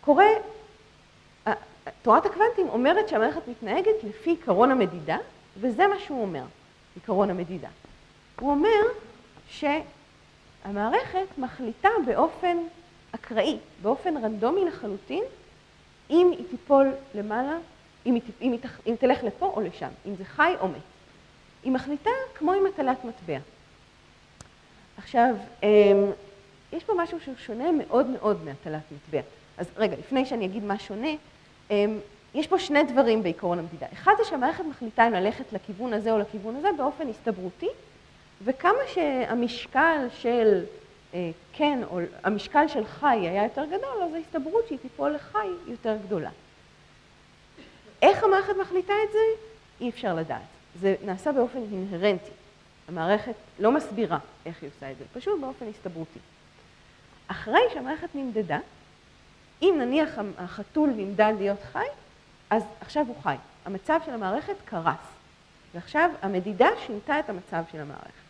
קורה, תורת הקוונטים אומרת שהמערכת מתנהגת לפי עיקרון המדידה, וזה מה שהוא אומר, עיקרון המדידה. הוא אומר שהמערכת מחליטה באופן אקראי, באופן רנדומי לחלוטין, אם היא תיפול למעלה, אם היא, אם היא, אם תלך לפה או לשם, אם זה חי או מת. היא מחליטה כמו עם הטלת מטבע. עכשיו, אמ, יש פה משהו שהוא שונה מאוד מאוד מהטלת מטבע. אז רגע, לפני שאני אגיד מה שונה, אמ, יש פה שני דברים בעיקרון המדידה. אחד זה שהמערכת מחליטה אם ללכת לכיוון הזה או לכיוון הזה באופן הסתברותי, וכמה שהמשקל של כן, או המשקל של חי היה יותר גדול, אז ההסתברות שהיא תיפול לחי יותר גדולה. איך המערכת מחליטה את זה? אי אפשר לדעת. זה נעשה באופן אינהרנטי. המערכת לא מסבירה איך היא עושה את זה, פשוט באופן הסתברותי. אחרי שהמערכת נמדדה, אם נניח החתול נמדד להיות חי, אז עכשיו הוא חי. המצב של המערכת קרס, ועכשיו המדידה שינתה את המצב של המערכת.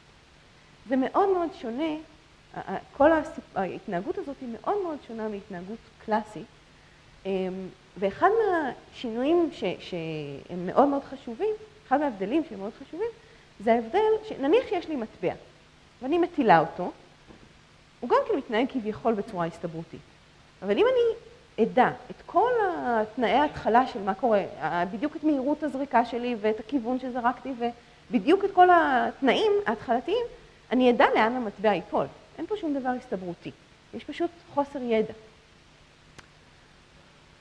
זה מאוד מאוד שונה כל ההתנהגות הזאת היא מאוד מאוד שונה מהתנהגות קלאסית, אמ, ואחד מהשינויים ש, שהם מאוד מאוד חשובים, אחד מההבדלים שהם מאוד חשובים, זה ההבדל, שנניח שיש לי מטבע, ואני מטילה אותו, הוא גם כן מתנהג כביכול בצורה הסתברותית. אבל אם אני אדע את כל התנאי ההתחלה של מה קורה, בדיוק את מהירות הזריקה שלי ואת הכיוון שזרקתי ובדיוק את כל התנאים ההתחלתיים, אני אדע לאן המטבע ייפול. אין פה שום דבר הסתברותי, יש פשוט חוסר ידע.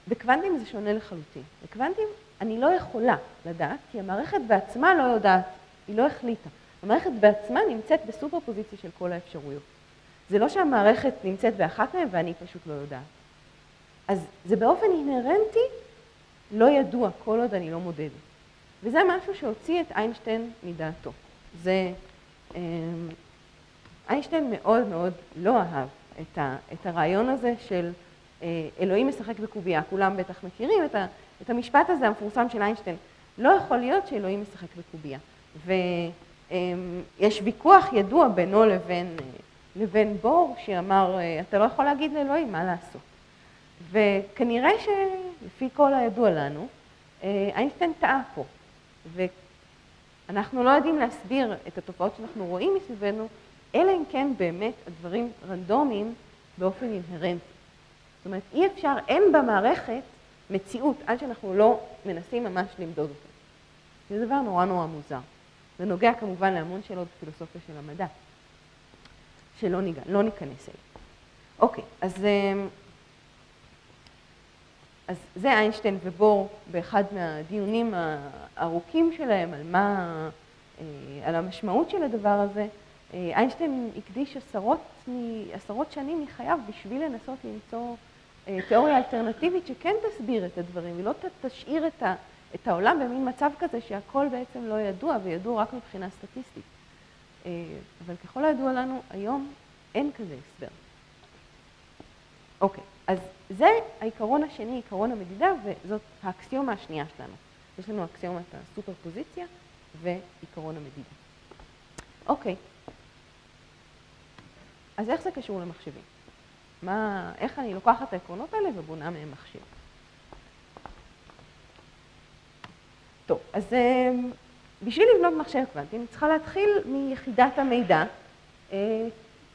בקוונטים זה שונה לחלוטין. בקוונטים אני לא יכולה לדעת, כי המערכת בעצמה לא יודעת, היא לא החליטה. המערכת בעצמה נמצאת בסופר פוזיציה של כל האפשרויות. זה לא שהמערכת נמצאת באחת מהן ואני פשוט לא יודעת. אז זה באופן אינהרנטי לא ידוע כל עוד אני לא מודדת. וזה משהו שהוציא את איינשטיין מדעתו. זה אמ, איינשטיין מאוד מאוד לא אהב את, ה, את הרעיון הזה של אה, אלוהים משחק בקובייה. כולם בטח מכירים את, ה, את המשפט הזה המפורסם של איינשטיין. לא יכול להיות שאלוהים משחק בקובייה. ויש אה, ויכוח ידוע בינו לבין, אה, לבין בור, שאמר, אה, אתה לא יכול להגיד לאלוהים מה לעשות. וכנראה שלפי כל הידוע לנו, איינשטיין טעה פה. ואנחנו לא יודעים להסביר את התופעות שאנחנו רואים מסביבנו אלא אם כן באמת הדברים רנדומיים באופן אינהרנטי. זאת אומרת, אי אפשר, אין במערכת מציאות עד שאנחנו לא מנסים ממש למדוד אותה. זה דבר נורא נורא מוזר. זה נוגע כמובן להמון שאלות בפילוסופיה של המדע, שלא ניגע, לא ניכנס אליהן. אוקיי, אז, אמ, אז זה איינשטיין ובור באחד מהדיונים הארוכים שלהם על מה, אה, על המשמעות של הדבר הזה. אה, איינשטיין הקדיש עשרות, עשרות שנים מחייו בשביל לנסות למצוא אה, תיאוריה אלטרנטיבית שכן תסביר את הדברים, ולא תשאיר את, ה, את העולם במין מצב כזה שהכל בעצם לא ידוע, וידוע רק מבחינה סטטיסטית. אבל ככל הידוע לנו, היום אין כזה הסבר. אוקיי, אז זה העיקרון השני, עיקרון המדידה, וזאת האקסיומה השנייה שלנו. יש לנו אקסיומת הסופר פוזיציה ועיקרון המדידה. אוקיי, אז איך זה קשור למחשבים? מה, איך אני לוקחת את העקרונות האלה ובונה מהם מחשב? טוב, אז אמ, בשביל לבנות מחשב קוונטי, אני צריכה להתחיל מיחידת המידע, אה,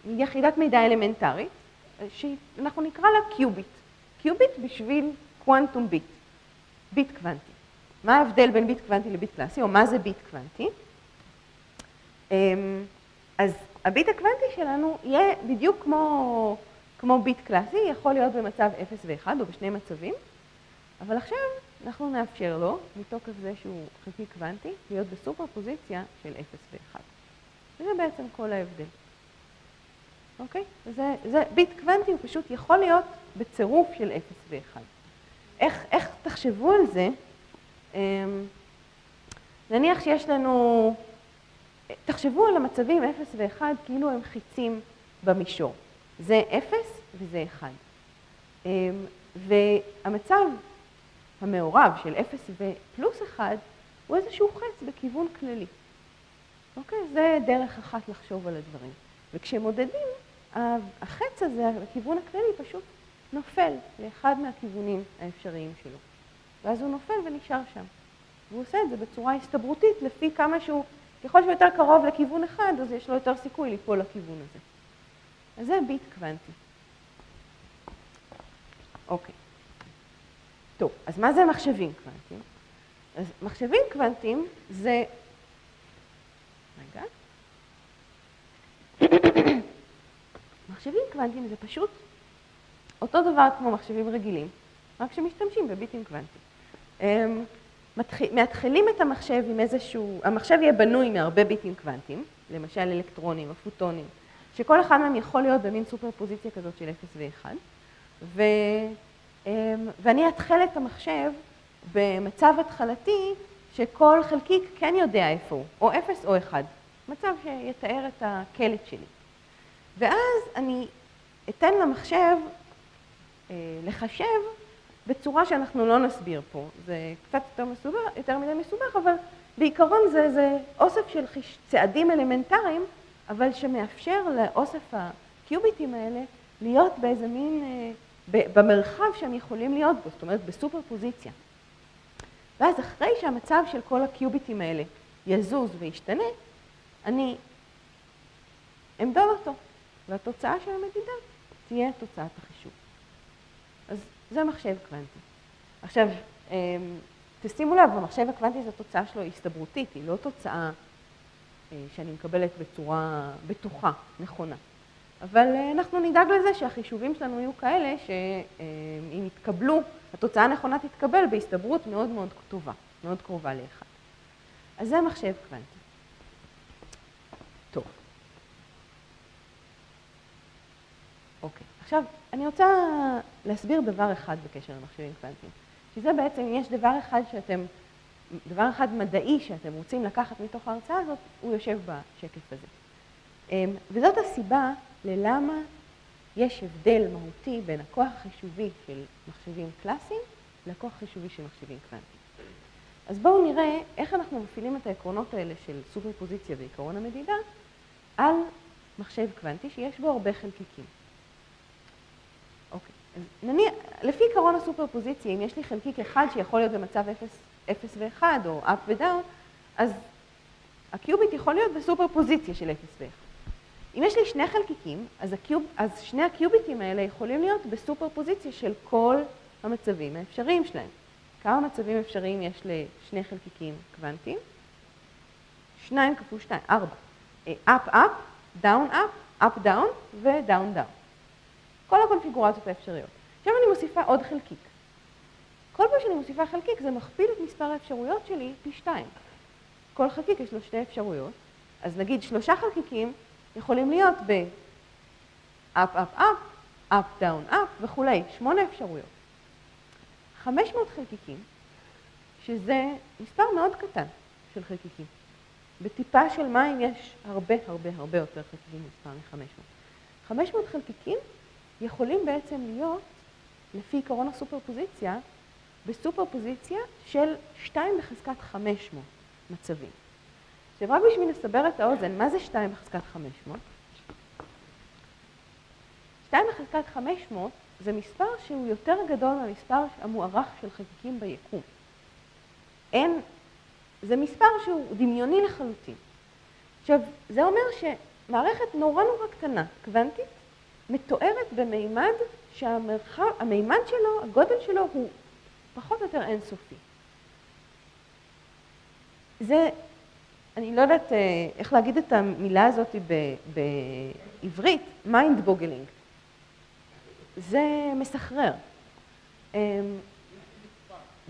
מיחידת מידע אלמנטרית, שאנחנו נקרא לה קיוביט. קיוביט בשביל קוונטום ביט, ביט קוונטי. מה ההבדל בין ביט קוונטי לביט קלאסי, או מה זה ביט קוונטי? אמ, אז הביט הקוונטי שלנו יהיה בדיוק כמו, כמו ביט קלאסי, יכול להיות במצב 0 ו-1 או בשני מצבים, אבל עכשיו אנחנו נאפשר לו, מתוקף זה שהוא חלקי קוונטי, להיות בסופר פוזיציה של 0 ו-1. וזה בעצם כל ההבדל. אוקיי? זה, זה ביט קוונטי, הוא פשוט יכול להיות בצירוף של 0 ו-1. איך, איך תחשבו על זה? אמ, נניח שיש לנו, תחשבו על המצבים 0 ו-1 כאילו הם חיצים במישור. זה 0 וזה 1. אמ, והמצב המעורב של 0 ופלוס 1 הוא איזשהו חץ בכיוון כללי. אוקיי? זה דרך אחת לחשוב על הדברים. וכשמודדים, החץ הזה, בכיוון הכללי, פשוט נופל לאחד מהכיוונים האפשריים שלו. ואז הוא נופל ונשאר שם. והוא עושה את זה בצורה הסתברותית, לפי כמה שהוא, ככל שהוא יותר קרוב לכיוון אחד, אז יש לו יותר סיכוי ליפול לכיוון הזה. אז זה ביט קוונטי. אוקיי. טוב, אז מה זה מחשבים קוונטיים? אז מחשבים קוונטיים זה... רגע. (coughs) מחשבים קוונטיים זה פשוט אותו דבר כמו מחשבים רגילים, רק שמשתמשים בביטים קוונטיים. מתחילים את המחשב עם איזשהו, המחשב יהיה בנוי מהרבה ביטים קוונטיים, למשל אלקטרונים או פוטונים, שכל אחד מהם יכול להיות במין סופר פוזיציה כזאת של 0 ו-1, ו, אמ, ואני אתחיל את המחשב במצב התחלתי שכל חלקיק כן יודע איפה הוא, או 0 או 1, מצב שיתאר את הקלט שלי. ואז אני אתן למחשב אה, לחשב בצורה שאנחנו לא נסביר פה. זה קצת יותר מסובך, יותר מדי מסובך, אבל בעיקרון זה, זה אוסף של חיש, צעדים אלמנטריים, אבל שמאפשר לאוסף הקיוביטים האלה להיות באיזה מין, אה, במרחב שהם יכולים להיות בו, זאת אומרת בסופר פוזיציה. ואז אחרי שהמצב של כל הקיוביטים האלה יזוז וישתנה, אני אמדוד אותו, והתוצאה של המדידה תהיה תוצאת החישוב. זה מחשב קוונטי. עכשיו, אמ, תשימו לב, המחשב הקוונטי זו תוצאה שלו הסתברותית, היא לא תוצאה אה, שאני מקבלת בצורה בטוחה, נכונה. אבל אה, אנחנו נדאג לזה שהחישובים שלנו יהיו כאלה שאם יתקבלו, התוצאה הנכונה תתקבל בהסתברות מאוד מאוד טובה, מאוד קרובה לאחד. אז זה מחשב קוונטי. אוקיי. עכשיו, אני רוצה להסביר דבר אחד בקשר למחשבים קוונטיים. כי זה בעצם, אם יש דבר אחד שאתם, דבר אחד מדעי שאתם רוצים לקחת מתוך ההרצאה הזאת, הוא יושב בשקף הזה. אמ, וזאת הסיבה ללמה יש הבדל מהותי בין הכוח החישובי של מחשבים קלאסיים לכוח החישובי של מחשבים קוונטיים. אז בואו נראה איך אנחנו מפעילים את העקרונות האלה של סופר פוזיציה ועקרון המדידה על מחשב קוונטי שיש בו הרבה חלקיקים. נניח, לפי עקרון הסופר פוזיציה, אם יש לי חלקיק אחד שיכול להיות במצב 0, 0 ו-1 או up ו-down, אז הקיוביט יכול להיות בסופר פוזיציה של 0 ו-1. אם יש לי שני חלקיקים, אז, הקיוב, אז שני הקיוביטים האלה יכולים להיות בסופר פוזיציה של כל המצבים האפשריים שלהם. כמה מצבים אפשריים יש לשני חלקיקים קוונטיים? שניים כפול שתיים, ארבע. up, up, down, up, up, down ו-down, down. כל הקונפיגורציות האפשריות. עכשיו אני מוסיפה עוד חלקיק. כל פעם שאני מוסיפה חלקיק זה מכפיל את מספר האפשרויות שלי פי שתיים. כל חלקיק יש לו שתי אפשרויות, אז נגיד שלושה חלקיקים יכולים להיות ב-up, up, up, up, down, up וכולי, שמונה אפשרויות. 500 חלקיקים, שזה מספר מאוד קטן של חלקיקים. בטיפה של מים יש הרבה הרבה הרבה יותר חלקיקים מספר מ-500. 500 חלקיקים יכולים בעצם להיות, לפי עקרון הסופרפוזיציה, בסופרפוזיציה של 2 בחזקת 500 מצבים. עכשיו רק בשביל לסבר את האוזן, מה זה 2 בחזקת 500? 2 בחזקת 500 זה מספר שהוא יותר גדול מהמספר המוערך של חלקיקים ביקום. אין, זה מספר שהוא דמיוני לחלוטין. עכשיו, זה אומר שמערכת נורא נורא קטנה, קוונטית, מתוארת במימד שהמרחב, המימד שלו, הגודל שלו הוא פחות או יותר אינסופי. זה, אני לא יודעת אה, איך להגיד את המילה הזאת בעברית, mind boggling. זה מסחרר. אמ,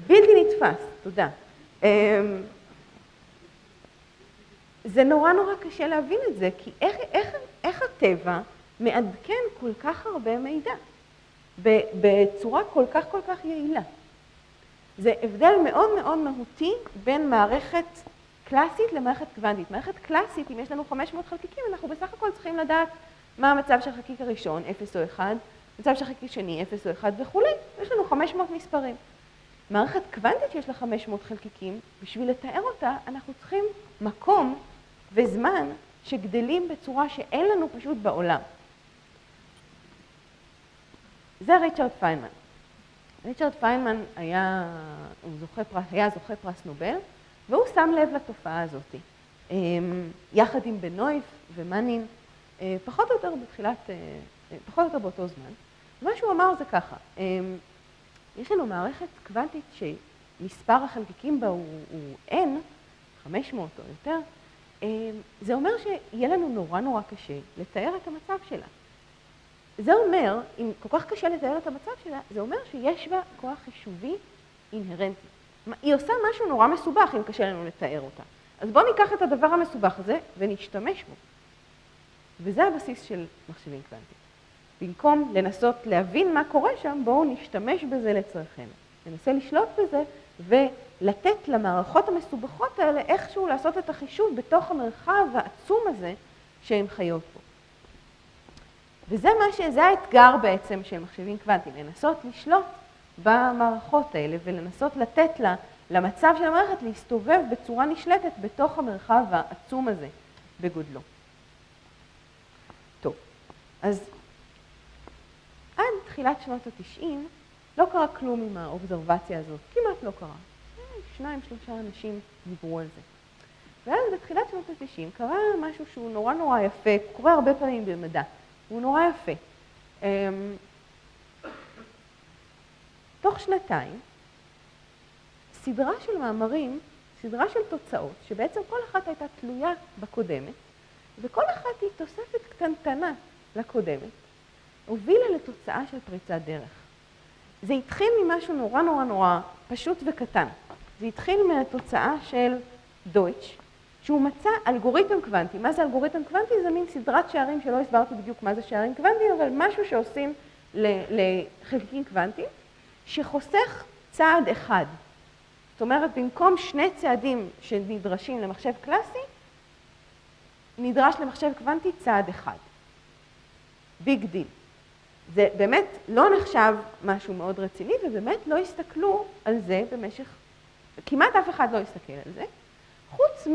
בלתי נתפס, תודה. אמ, זה נורא נורא קשה להבין את זה, כי איך, איך, איך הטבע מעדכן כל כך הרבה מידע בצורה כל כך כל כך יעילה? זה הבדל מאוד מאוד מהותי בין מערכת קלאסית למערכת קוונטית. מערכת קלאסית, אם יש לנו 500 חלקיקים, אנחנו בסך הכל צריכים לדעת מה המצב של החלקיק הראשון, 0 או 1, מצב של חלקיק שני, 0 או 1 וכולי, יש לנו 500 מספרים. מערכת קוונטית שיש לה 500 חלקיקים, בשביל לתאר אותה אנחנו צריכים מקום וזמן שגדלים בצורה שאין לנו פשוט בעולם. זה ריצ'רד פיינמן. ריצ'רד פיינמן היה, זוכה פרס, היה זוכה פרס נובל, והוא שם לב לתופעה הזאת. אמ, יחד עם בניוף ומאנין, אה, פחות או יותר בתחילת, אה, פחות או יותר באותו זמן. מה שהוא אמר זה ככה, אמ, יש לנו מערכת קוונטית שמספר החלקיקים בה הוא, הוא n, 500 או יותר, אמ, זה אומר שיהיה לנו נורא נורא קשה לתאר את המצב שלה. זה אומר, אם כל כך קשה לתאר את המצב שלה, זה אומר שיש בה כוח חישובי אינהרנטי. היא עושה משהו נורא מסובך אם קשה לנו לתאר אותה. אז בואו ניקח את הדבר המסובך הזה ונשתמש בו. וזה הבסיס של מחשבים קוונטיים. במקום לנסות להבין מה קורה שם, בואו נשתמש בזה לצרכינו. ננסה לשלוט בזה ולתת למערכות המסובכות האלה איכשהו לעשות את החישוב בתוך המרחב העצום הזה שהן חיות בו. וזה מה ש... זה האתגר בעצם של מחשבים קוונטיים, לנסות לשלוט במערכות האלה ולנסות לתת לה, למצב של המערכת להסתובב בצורה נשלטת בתוך המרחב העצום הזה בגודלו. טוב, אז עד תחילת שנות ה-90 לא קרה כלום עם האובזרבציה הזאת, כמעט לא קרה. שניים, שלושה אנשים דיברו על זה. ואז בתחילת שנות ה-90 קרה משהו שהוא נורא נורא יפה, קורה הרבה פעמים במדע, הוא נורא יפה. אמ, תוך שנתיים, סדרה של מאמרים, סדרה של תוצאות, שבעצם כל אחת הייתה תלויה בקודמת, וכל אחת היא תוספת קטנטנה לקודמת, הובילה לתוצאה של פריצת דרך. זה התחיל ממשהו נורא נורא נורא פשוט וקטן. זה התחיל מהתוצאה של דויטש, שהוא מצא אלגוריתם קוונטי. מה זה אלגוריתם קוונטי? זה מין סדרת שערים שלא הסברתי בדיוק מה זה שערים קוונטיים, אבל משהו שעושים לחלקיקים קוונטיים, שחוסך צעד אחד. זאת אומרת, במקום שני צעדים שנדרשים למחשב קלאסי, נדרש למחשב קוונטי צעד אחד. Big deal. זה באמת לא נחשב משהו מאוד רציני, ובאמת לא הסתכלו על זה במשך, כמעט אף אחד לא הסתכל על זה, חוץ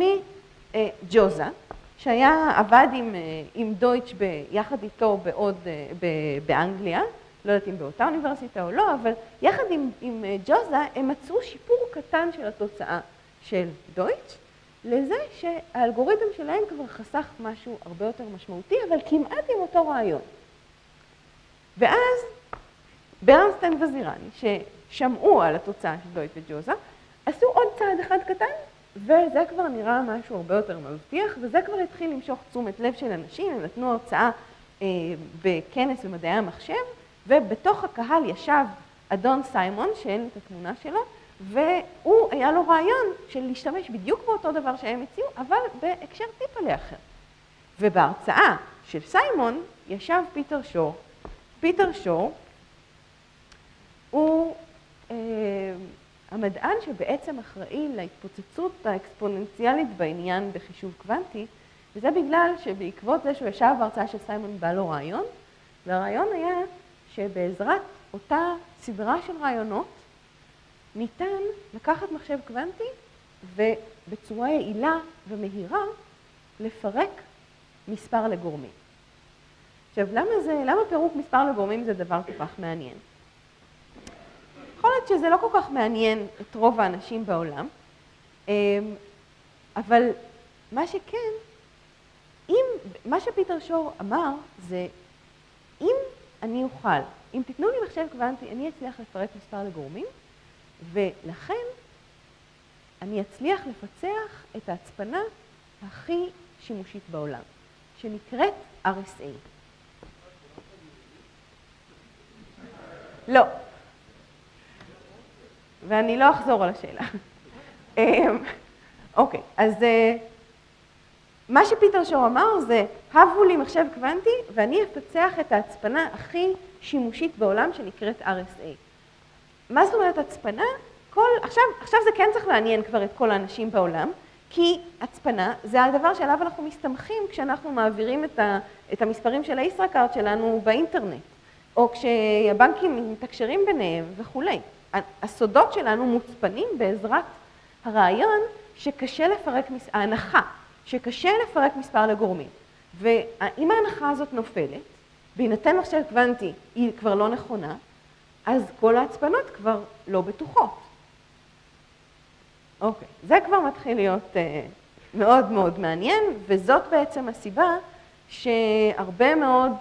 מג'וזה, שהיה, עבד עם, עם דויטש יחד איתו בעוד, באנגליה, לא יודעת אם באותה אוניברסיטה או לא, אבל יחד עם, עם ג'וזה הם מצאו שיפור קטן של התוצאה של דויטש, לזה שהאלגוריתם שלהם כבר חסך משהו הרבה יותר משמעותי, אבל כמעט עם אותו רעיון. ואז ברנסטיין וזירני, ששמעו על התוצאה של דויט וג'וזה, עשו עוד צעד אחד קטן, וזה כבר נראה משהו הרבה יותר מבטיח, וזה כבר התחיל למשוך תשומת לב של אנשים, הם נתנו הרצאה אה, בכנס במדעי המחשב, ובתוך הקהל ישב אדון סיימון, שאין את התמונה שלו, והוא, היה לו רעיון של להשתמש בדיוק באותו דבר שהם הציעו, אבל בהקשר טיפה אחר. ובהרצאה של סיימון ישב פיטר שור. פיטר שור הוא אה, המדען שבעצם אחראי להתפוצצות האקספוננציאלית בעניין בחישוב קוונטי, וזה בגלל שבעקבות זה שהוא ישב בהרצאה של סיימון בא לו רעיון, והרעיון היה שבעזרת אותה סדרה של רעיונות ניתן לקחת מחשב קוונטי ובצורה יעילה ומהירה לפרק מספר לגורמים. עכשיו, למה, זה, למה פירוק מספר לגורמים זה דבר כל כך מעניין? יכול להיות שזה לא כל כך מעניין את רוב האנשים בעולם, אמ, אבל מה שכן, אם, מה שפיטר שור אמר זה, אם אני אוכל, אם תיתנו לי מחשב קוונטי, אני אצליח לפרק מספר לגורמים, ולכן אני אצליח לפצח את ההצפנה הכי שימושית בעולם, שנקראת RSA. לא. ואני לא אחזור על השאלה. אמ, אוקיי, אז אה, מה שפיטר שור אמר זה, הבו לי מחשב קוונטי ואני אפצח את ההצפנה הכי שימושית בעולם שנקראת RSA. מה זאת אומרת הצפנה? כל, עכשיו, עכשיו זה כן צריך לעניין כבר את כל האנשים בעולם, כי הצפנה זה הדבר שעליו אנחנו מסתמכים כשאנחנו מעבירים את, ה, את המספרים של הישראכרט שלנו באינטרנט, או כשהבנקים מתקשרים ביניהם וכולי. הסודות שלנו מוצפנים בעזרת הרעיון שקשה לפרק, ההנחה שקשה לפרק מספר לגורמים. ואם ההנחה הזאת נופלת, בהינתן מחשב קוונטי היא כבר לא נכונה, אז כל ההצפנות כבר לא בטוחות. אוקיי, זה כבר מתחיל להיות אה, מאוד מאוד מעניין, וזאת בעצם הסיבה שהרבה מאוד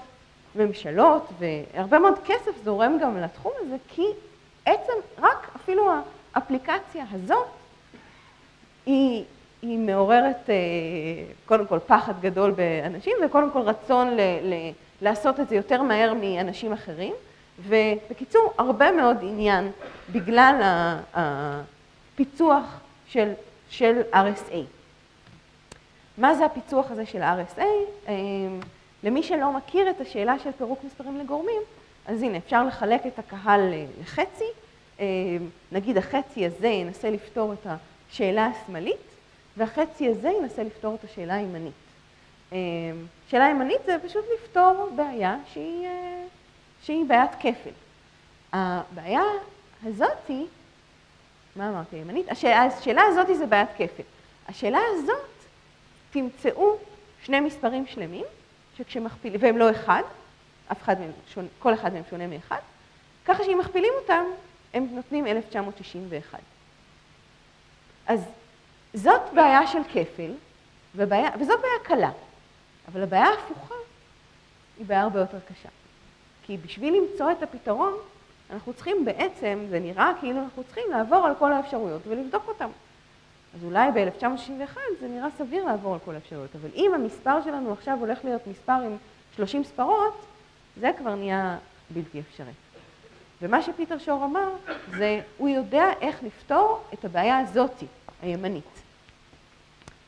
ממשלות והרבה מאוד כסף זורם גם לתחום הזה, כי עצם, רק אפילו האפליקציה הזאת, היא, היא מעוררת אה, קודם כל פחד גדול באנשים, וקודם כל רצון ל, ל, לעשות את זה יותר מהר מאנשים אחרים. ובקיצור, הרבה מאוד עניין בגלל הפיצוח של, של RSA. מה זה הפיצוח הזה של RSA? אה, למי שלא מכיר את השאלה של פירוק מספרים לגורמים, אז הנה, אפשר לחלק את הקהל לחצי. אה, נגיד החצי הזה ינסה לפתור את השאלה השמאלית, והחצי הזה ינסה לפתור את השאלה הימנית. אה, שאלה ימנית זה פשוט לפתור בעיה שהיא, אה, שהיא בעיית כפל. הבעיה הזאתי, מה אמרתי, הימנית? השאלה, השאלה הזאתי זה בעיית כפל. השאלה הזאת, תמצאו שני מספרים שלמים, שכשמכפילים, והם לא אחד, אף אחד מהם, שונה, כל אחד מהם שונה מאחד, ככה שאם מכפילים אותם, הם נותנים 1961. אז זאת בעיה של כפל, ובעיה, וזאת בעיה קלה, אבל הבעיה ההפוכה היא בעיה הרבה יותר קשה. כי בשביל למצוא את הפתרון, אנחנו צריכים בעצם, זה נראה כאילו אנחנו צריכים לעבור על כל האפשרויות ולבדוק אותן. אז אולי ב-1961 זה נראה סביר לעבור על כל האפשרויות, אבל אם המספר שלנו עכשיו הולך להיות מספר עם 30 ספרות, זה כבר נהיה בלתי אפשרי. ומה שפיטר שור אמר, זה הוא יודע איך לפתור את הבעיה הזאתי, הימנית.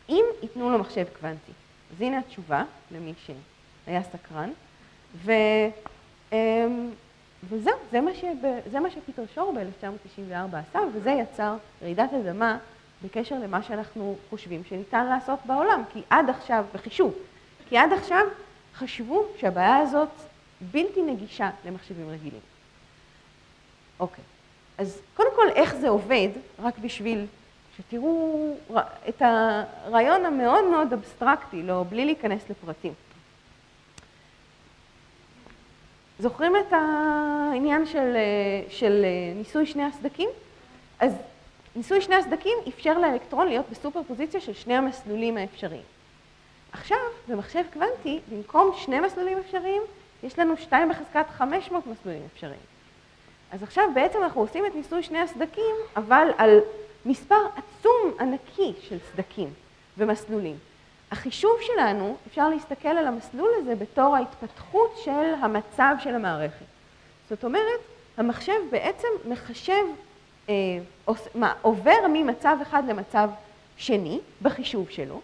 אם ייתנו לו מחשב קוונטי. אז הנה התשובה למי שהיה סקרן. ו, אמ, וזהו, זה מה, שב, זה מה שפיטר שור ב-1994 עשה, וזה יצר רעידת אדמה בקשר למה שאנחנו חושבים שניתן לעשות בעולם. כי עד עכשיו, בחישוב, כי עד עכשיו חשבו שהבעיה הזאת בלתי נגישה למחשבים רגילים. אוקיי, אז קודם כל איך זה עובד, רק בשביל שתראו את הרעיון המאוד מאוד אבסטרקטי, לא, בלי להיכנס לפרטים. זוכרים את העניין של, של ניסוי שני הסדקים? אז ניסוי שני הסדקים אפשר לאלקטרון להיות בסופר פוזיציה של שני המסלולים האפשריים. עכשיו, במחשב קוונטי, במקום שני מסלולים אפשריים, יש לנו 2 בחזקת 500 מסלולים אפשריים. אז עכשיו בעצם אנחנו עושים את ניסוי שני הסדקים, אבל על מספר עצום ענקי של סדקים ומסלולים. החישוב שלנו, אפשר להסתכל על המסלול הזה בתור ההתפתחות של המצב של המערכת. זאת אומרת, המחשב בעצם מחשב, אה, עובר ממצב אחד למצב שני בחישוב שלו,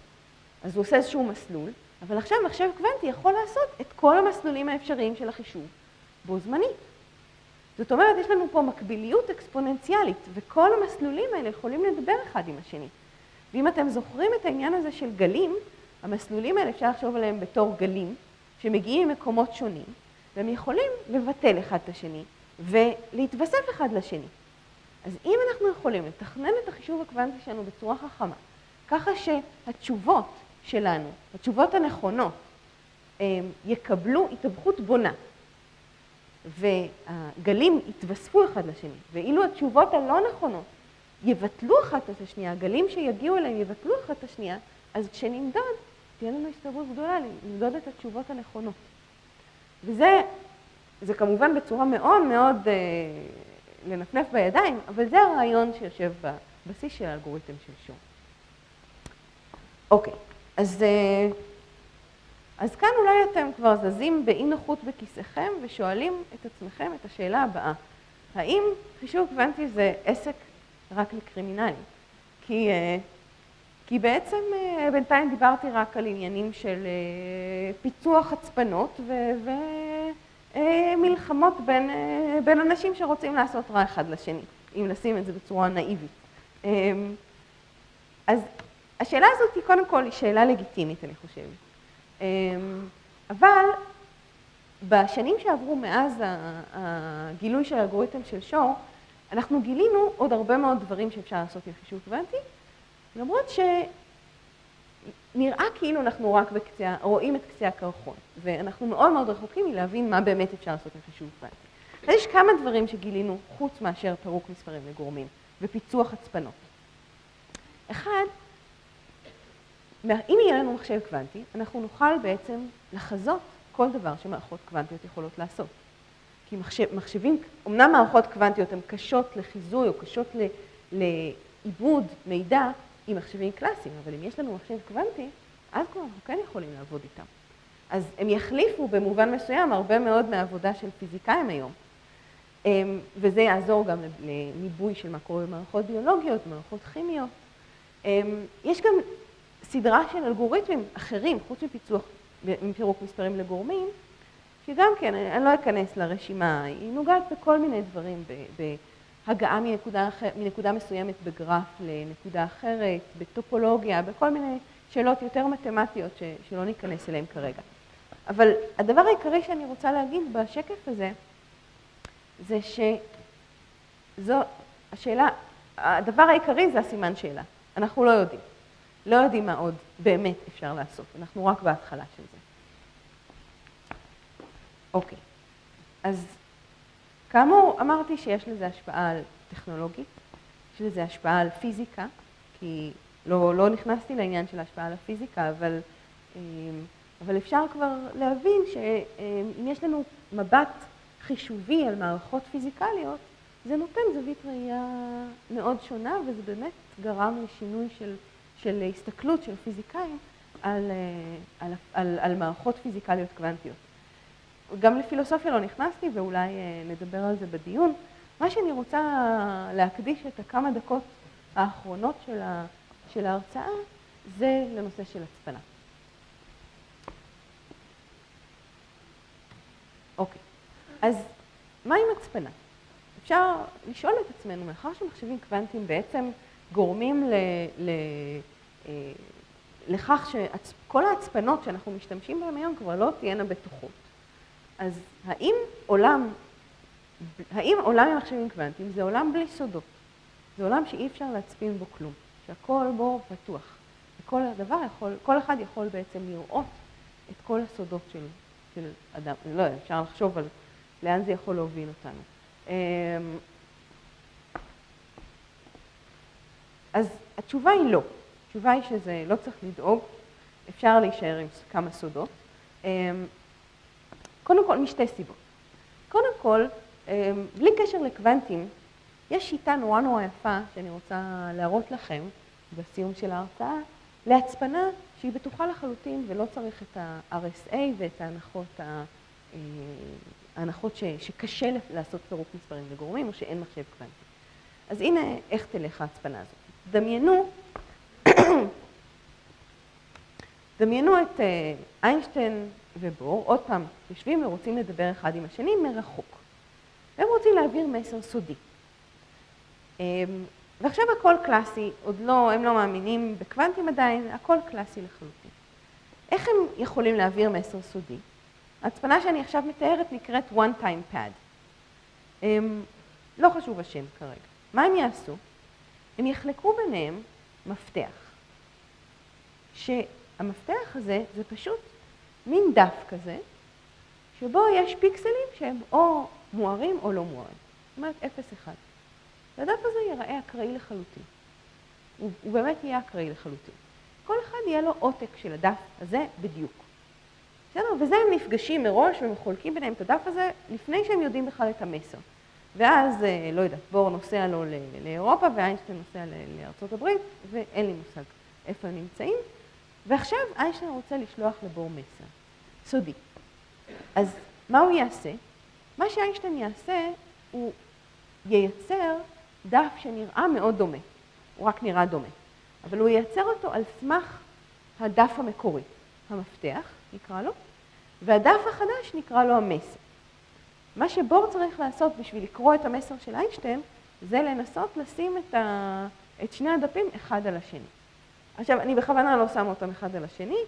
אז הוא עושה איזשהו מסלול, אבל עכשיו מחשב קוונטי יכול לעשות את כל המסלולים האפשריים של החישוב בו זמנית. זאת אומרת, יש לנו פה מקביליות אקספוננציאלית, וכל המסלולים האלה יכולים לדבר אחד עם השני. ואם אתם זוכרים את העניין הזה של גלים, המסלולים האלה אפשר לחשוב עליהם בתור גלים, שמגיעים ממקומות שונים, והם יכולים לבטל אחד את השני, ולהתווסף אחד לשני. אז אם אנחנו יכולים לתכנן את החישוב הקוונטי שלנו בצורה חכמה, ככה שהתשובות שלנו, התשובות הנכונות, יקבלו התאבכות בונה, והגלים יתווספו אחד לשני, ואילו התשובות הלא נכונות יבטלו אחת את השנייה, הגלים שיגיעו אליהם יבטלו אחת את השנייה, אז כשנמדוד, תהיה לנו הסתברות גדולה למדוד את התשובות הנכונות. וזה, זה כמובן בצורה מאוד מאוד אה, לנפנף בידיים, אבל זה הרעיון שיושב בבסיס של האלגוריתם של שור. אוקיי, אז, אה, אז כאן אולי אתם כבר זזים באי נוחות בכיסאכם ושואלים את עצמכם את השאלה הבאה: האם חישוב קוונטי זה עסק רק לקרימינלים? כי, אה, כי בעצם אה, בינתיים דיברתי רק על עניינים של פיצוח הצפנות ומלחמות בין, בין אנשים שרוצים לעשות רע אחד לשני, אם נשים את זה בצורה נאיבית. אז השאלה הזאת היא קודם כל שאלה לגיטימית, אני חושבת. אמ, אבל בשנים שעברו מאז הגילוי של האלגוריתם של שור, אנחנו גילינו עוד הרבה מאוד דברים שאפשר לעשות עם חישוב קוונטי, למרות שנראה כאילו אנחנו רק בקצה, רואים את קצה הקרחון, ואנחנו מאוד מאוד רחוקים מלהבין מה באמת אפשר לעשות עם חישוב קוונטי. אז יש כמה דברים שגילינו חוץ מאשר פירוק מספרים לגורמים ופיצוח הצפנות. אחד, אם יהיה לנו מחשב קוונטי, אנחנו נוכל בעצם לחזות כל דבר שמערכות קוונטיות יכולות לעשות. כי מחשב, מחשבים, אמנם מערכות קוונטיות הן קשות לחיזוי או קשות ל, לעיבוד מידע עם מחשבים קלאסיים, אבל אם יש לנו מחשב קוונטי, אז כבר אנחנו כן יכולים לעבוד איתם. אז הם יחליפו במובן מסוים הרבה מאוד מהעבודה של פיזיקאים היום. אמ, וזה יעזור גם לניבוי של מה קורה במערכות ביולוגיות, במערכות כימיות. אמ, יש גם סדרה של אלגוריתמים אחרים, חוץ מפיצוח, מפירוק מספרים לגורמים, שגם כן, אני לא אכנס לרשימה, היא נוגעת בכל מיני דברים, בהגעה מנקודה, מנקודה מסוימת בגרף לנקודה אחרת, בטופולוגיה, בכל מיני שאלות יותר מתמטיות ש, שלא ניכנס אליהן כרגע. אבל הדבר העיקרי שאני רוצה להגיד בשקף הזה, זה שזו השאלה, הדבר העיקרי זה הסימן שאלה. אנחנו לא יודעים. לא יודעים מה עוד באמת אפשר לעשות, אנחנו רק בהתחלה של זה. אוקיי, אז כאמור אמרתי שיש לזה השפעה על טכנולוגית, יש לזה השפעה על פיזיקה, כי לא, לא נכנסתי לעניין של ההשפעה על הפיזיקה, אבל, אמ, אבל אפשר כבר להבין שאם יש לנו מבט חישובי על מערכות פיזיקליות, זה נותן זווית ראייה מאוד שונה, וזה באמת גרם לשינוי של של הסתכלות של פיזיקאים על, אה, על, על, על מערכות פיזיקליות קוונטיות. גם לפילוסופיה לא נכנסתי, ואולי אה, נדבר על זה בדיון. מה שאני רוצה להקדיש את הכמה דקות האחרונות של, ה, של ההרצאה, זה לנושא של הצפנה. אוקיי, אז מה עם הצפנה? אפשר לשאול את עצמנו, מאחר שמחשבים קוונטיים בעצם גורמים ל, ל, לכך שכל ההצפנות שאנחנו משתמשים בהן היום כבר לא תהיינה בטוחות. אז האם עולם, האם עולם עם מחשבים קוונטיים זה עולם בלי סודות? זה עולם שאי אפשר להצפין בו כלום, שהכל בו פתוח. וכל הדבר יכול, כל אחד יכול בעצם לראות את כל הסודות של, של אדם. לא יודע, אפשר לחשוב על לאן זה יכול להוביל אותנו. אמ, אז התשובה היא לא. התשובה היא שזה לא צריך לדאוג, אפשר להישאר עם כמה סודות. אמ, קודם כל, משתי סיבות. קודם כל, אמ, בלי קשר לקוונטים, יש שיטה נורא נורא יפה שאני רוצה להראות לכם בסיום של ההרצאה, להצפנה שהיא בטוחה לחלוטין ולא צריך את ה-RSA ואת ההנחות. אה, ההנחות ש... שקשה לעשות פירוק מספרים לגורמים או שאין מחשב קוונטי. אז הנה איך תלך ההצפנה הזאת. דמיינו, דמיינו את אה, איינשטיין ובור, עוד פעם, יושבים ורוצים לדבר אחד עם השני מרחוק. והם רוצים להעביר מסר סודי. אמ, ועכשיו הכל קלאסי, עוד לא, הם לא מאמינים בקוונטים עדיין, הכל קלאסי לחלוטין. איך הם יכולים להעביר מסר סודי? ההצפנה שאני עכשיו מתארת נקראת one time pad. הם, לא חשוב השם כרגע. מה הם יעשו? הם יחלקו ביניהם מפתח. שהמפתח הזה זה פשוט מין דף כזה, שבו יש פיקסלים שהם או מוארים או לא מוארים. זאת אומרת 0-1. והדף הזה ייראה אקראי לחלוטין. הוא, הוא באמת יהיה אקראי לחלוטין. כל אחד יהיה לו עותק של הדף הזה בדיוק. בסדר? וזה הם נפגשים מראש ומחולקים ביניהם את הדף הזה לפני שהם יודעים בכלל את המסר. ואז, אה, לא יודעת, בור נוסע לו לאירופה ואיינשטיין נוסע לארצות הברית, ואין לי מושג איפה הם נמצאים. ועכשיו איינשטיין רוצה לשלוח לבור מסר, סודי. אז מה הוא יעשה? מה שאיינשטיין יעשה, הוא ייצר דף שנראה מאוד דומה, הוא רק נראה דומה, אבל הוא ייצר אותו על סמך הדף המקורי, המפתח נקרא לו, והדף החדש נקרא לו המסר. מה שבור צריך לעשות בשביל לקרוא את המסר של איינשטיין, זה לנסות לשים את, ה... את שני הדפים אחד על השני. עכשיו, אני בכוונה לא שמה אותם אחד על השני.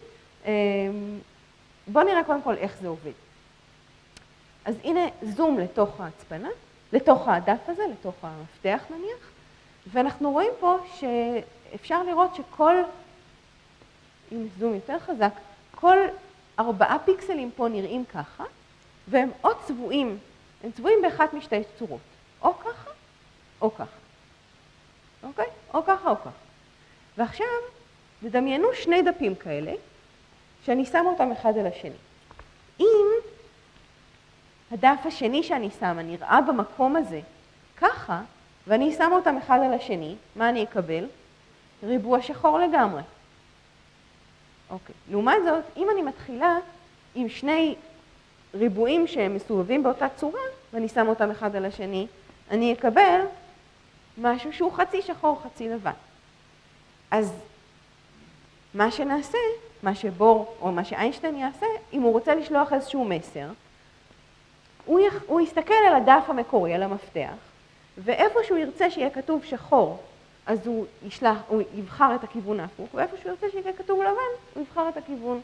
אמ, בואו נראה קודם כל איך זה עובד. אז הנה זום לתוך ההצפנה. לתוך הדף הזה, לתוך המפתח נניח, ואנחנו רואים פה שאפשר לראות שכל, אם זום יותר חזק, כל ארבעה פיקסלים פה נראים ככה, והם או צבועים, הם צבועים באחת משתי צורות, או ככה או ככה, אוקיי? או ככה או ככה. ועכשיו, תדמיינו שני דפים כאלה, שאני שמה אותם אחד על השני. אם הדף השני שאני שמה נראה במקום הזה ככה, ואני שמה אותם אחד על השני, מה אני אקבל? ריבוע שחור לגמרי. אוקיי. לעומת זאת, אם אני מתחילה עם שני ריבועים שהם מסובבים באותה צורה, ואני שמה אותם אחד על השני, אני אקבל משהו שהוא חצי שחור, חצי לבן. אז מה שנעשה, מה שבור או מה שאיינשטיין יעשה, אם הוא רוצה לשלוח איזשהו מסר, הוא, יח, הוא יסתכל על הדף המקורי, על המפתח, ואיפה שהוא ירצה שיהיה כתוב שחור, אז הוא, ישלח, הוא יבחר את הכיוון ההפוך, ואיפה שהוא ירצה שיהיה כתוב לבן, הוא יבחר את הכיוון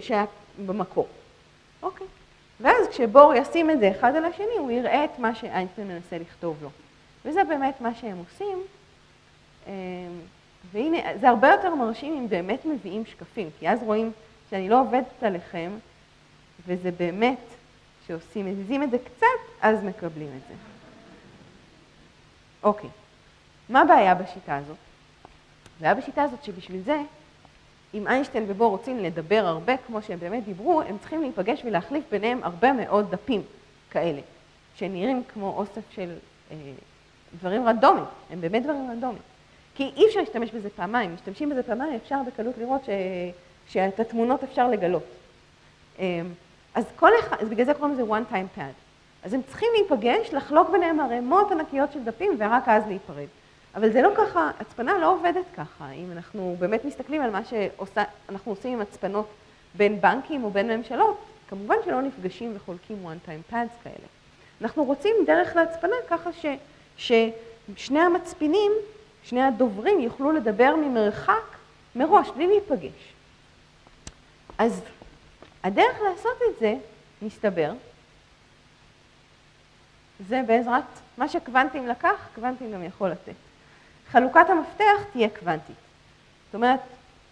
שהיה במקור. אוקיי. ואז כשבור ישים את זה אחד על השני, הוא יראה את מה שאיינשטיין מנסה לכתוב לו. וזה באמת מה שהם עושים. והנה, זה הרבה יותר מרשים אם באמת מביאים שקפים, כי אז רואים שאני לא עובדת עליכם, וזה באמת, כשעושים, מזיזים את זה קצת, אז מקבלים את זה. אוקיי, מה הבעיה בשיטה הזאת? הבעיה בשיטה הזאת שבשביל זה, אם איינשטיין ובור רוצים לדבר הרבה כמו שהם באמת דיברו, הם צריכים להיפגש ולהחליף ביניהם הרבה מאוד דפים כאלה, שנראים כמו אוסף של אה, דברים רנדומיים, הם באמת דברים רנדומיים. כי אי אפשר להשתמש בזה פעמיים, משתמשים בזה פעמיים, אפשר בקלות לראות ש... שאת התמונות אפשר לגלות. אה, אז כל אחד, אז בגלל זה קוראים לזה one time pad. אז הם צריכים להיפגש, לחלוק ביניהם ערימות ענקיות של דפים ורק אז להיפרד. אבל זה לא ככה, הצפנה לא עובדת ככה. אם אנחנו באמת מסתכלים על מה שאנחנו עושים עם הצפנות בין בנקים או בין ממשלות, כמובן שלא נפגשים וחולקים one time pads כאלה. אנחנו רוצים דרך להצפנה ככה ש, ששני המצפינים, שני הדוברים יוכלו לדבר ממרחק מראש, בלי להיפגש. אז הדרך לעשות את זה, מסתבר, זה בעזרת מה שקוונטים לקח, קוונטים גם יכול לתת. חלוקת המפתח תהיה קוונטית. זאת אומרת,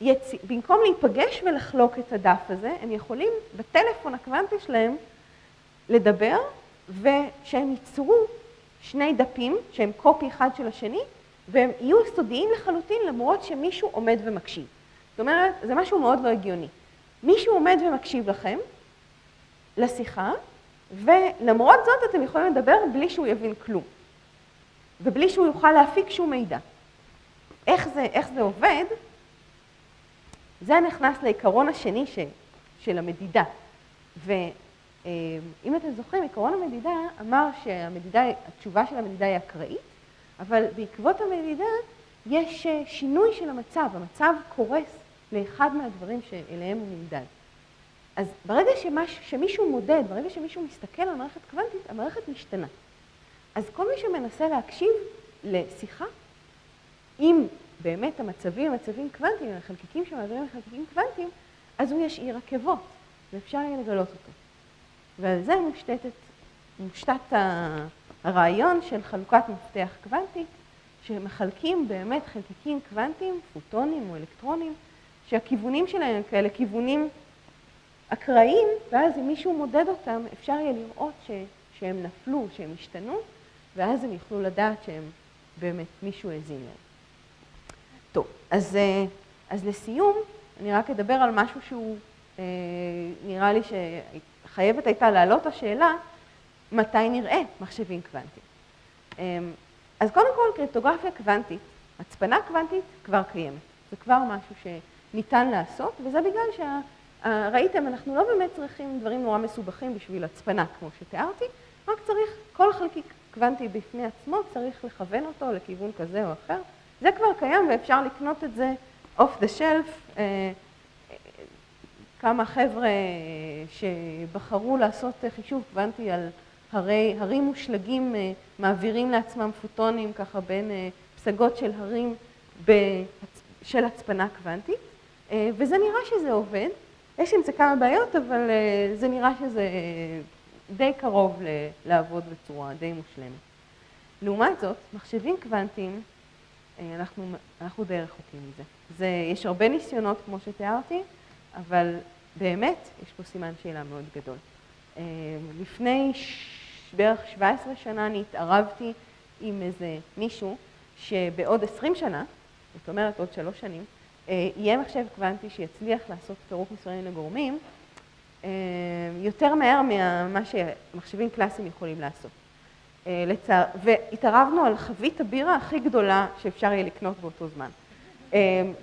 יצ... במקום להיפגש ולחלוק את הדף הזה, הם יכולים בטלפון הקוונטי שלהם לדבר, ושהם ייצרו שני דפים שהם קופי אחד של השני, והם יהיו סודיים לחלוטין למרות שמישהו עומד ומקשיב. זאת אומרת, זה משהו מאוד לא הגיוני. מישהו עומד ומקשיב לכם לשיחה, ולמרות זאת אתם יכולים לדבר בלי שהוא יבין כלום, ובלי שהוא יוכל להפיק שום מידע. איך זה, איך זה עובד? זה נכנס לעיקרון השני ש, של המדידה. ואם אתם זוכרים, עיקרון המדידה אמר שהמדידה, התשובה של המדידה היא אקראית, אבל בעקבות המדידה יש שינוי של המצב, המצב קורס לאחד מהדברים שאליהם הוא נמדד. אז ברגע שמש, שמישהו מודד, ברגע שמישהו מסתכל על מערכת קוונטית, המערכת משתנה. אז כל מי שמנסה להקשיב לשיחה, אם באמת המצבים הם מצבים קוונטיים, החלקיקים שמעבירים לחלקיקים קוונטיים, אז הוא ישאיר עקבות, ואפשר יהיה לגלות אותו. ועל זה מושתתת, מושתת הרעיון של חלוקת מפתח קוונטית, שמחלקים באמת חלקיקים קוונטיים, פוטונים או אלקטרונים, שהכיוונים שלהם הם כאלה כיוונים אקראיים, ואז אם מישהו מודד אותם, אפשר יהיה לראות ש, שהם נפלו, שהם השתנו, ואז הם יוכלו לדעת שהם באמת, מישהו האזין להם. טוב, אז, אה, אז לסיום, אני רק אדבר על משהו שהוא, אה, נראה לי שחייבת הייתה לעלות השאלה, מתי נראה מחשבים קוונטיים. אה, אז קודם כל, קריפטוגרפיה קוונטית, הצפנה קוונטית כבר קיימת. זה כבר משהו שניתן לעשות, וזה בגלל שה... ראיתם, אנחנו לא באמת צריכים דברים נורא מסובכים בשביל הצפנה, כמו שתיארתי, רק צריך, כל חלקיק קוונטי בפני עצמו, צריך לכוון אותו לכיוון כזה או אחר. זה כבר קיים ואפשר לקנות את זה off the shelf. אה, כמה חבר'ה שבחרו לעשות חישוב קוונטי על הרי, הרים מושלגים אה, מעבירים לעצמם פוטונים ככה בין אה, פסגות של הרים של הצפנה קוונטית, וזה נראה שזה עובד. יש עם זה כמה בעיות, אבל זה נראה שזה די קרוב לעבוד בצורה די מושלמת. לעומת זאת, מחשבים קוונטיים, אנחנו, אנחנו די רחוקים מזה. זה, יש הרבה ניסיונות, כמו שתיארתי, אבל באמת יש פה סימן שאלה מאוד גדול. לפני בערך 17 שנה אני התערבתי עם איזה מישהו שבעוד 20 שנה, זאת אומרת עוד שלוש שנים, יהיה מחשב קוונטי שיצליח לעשות פירוק מספרים לגורמים יותר מהר ממה שמחשבים קלאסיים יכולים לעשות. לצער... והתערבנו על חבית הבירה הכי גדולה שאפשר יהיה לקנות באותו זמן.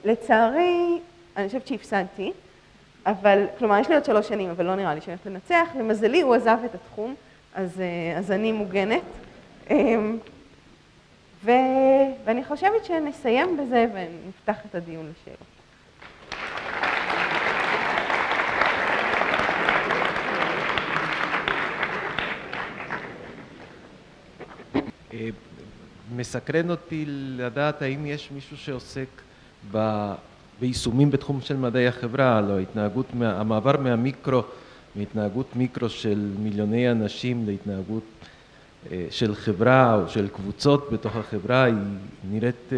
לצערי, אני חושבת שהפסדתי, אבל, כלומר, יש לי עוד שלוש שנים, אבל לא נראה לי שאני הולכת לנצח. למזלי, הוא עזב את התחום, אז, אז אני מוגנת. ו... ואני חושבת שנסיים בזה ונפתח את הדיון לשאלות. מסקרן אותי לדעת האם יש מישהו שעוסק ב... ביישומים בתחום של מדעי החברה, על ההתנהגות, המעבר מהמיקרו, מהתנהגות מיקרו של מיליוני אנשים להתנהגות של חברה או של קבוצות בתוך החברה היא נראית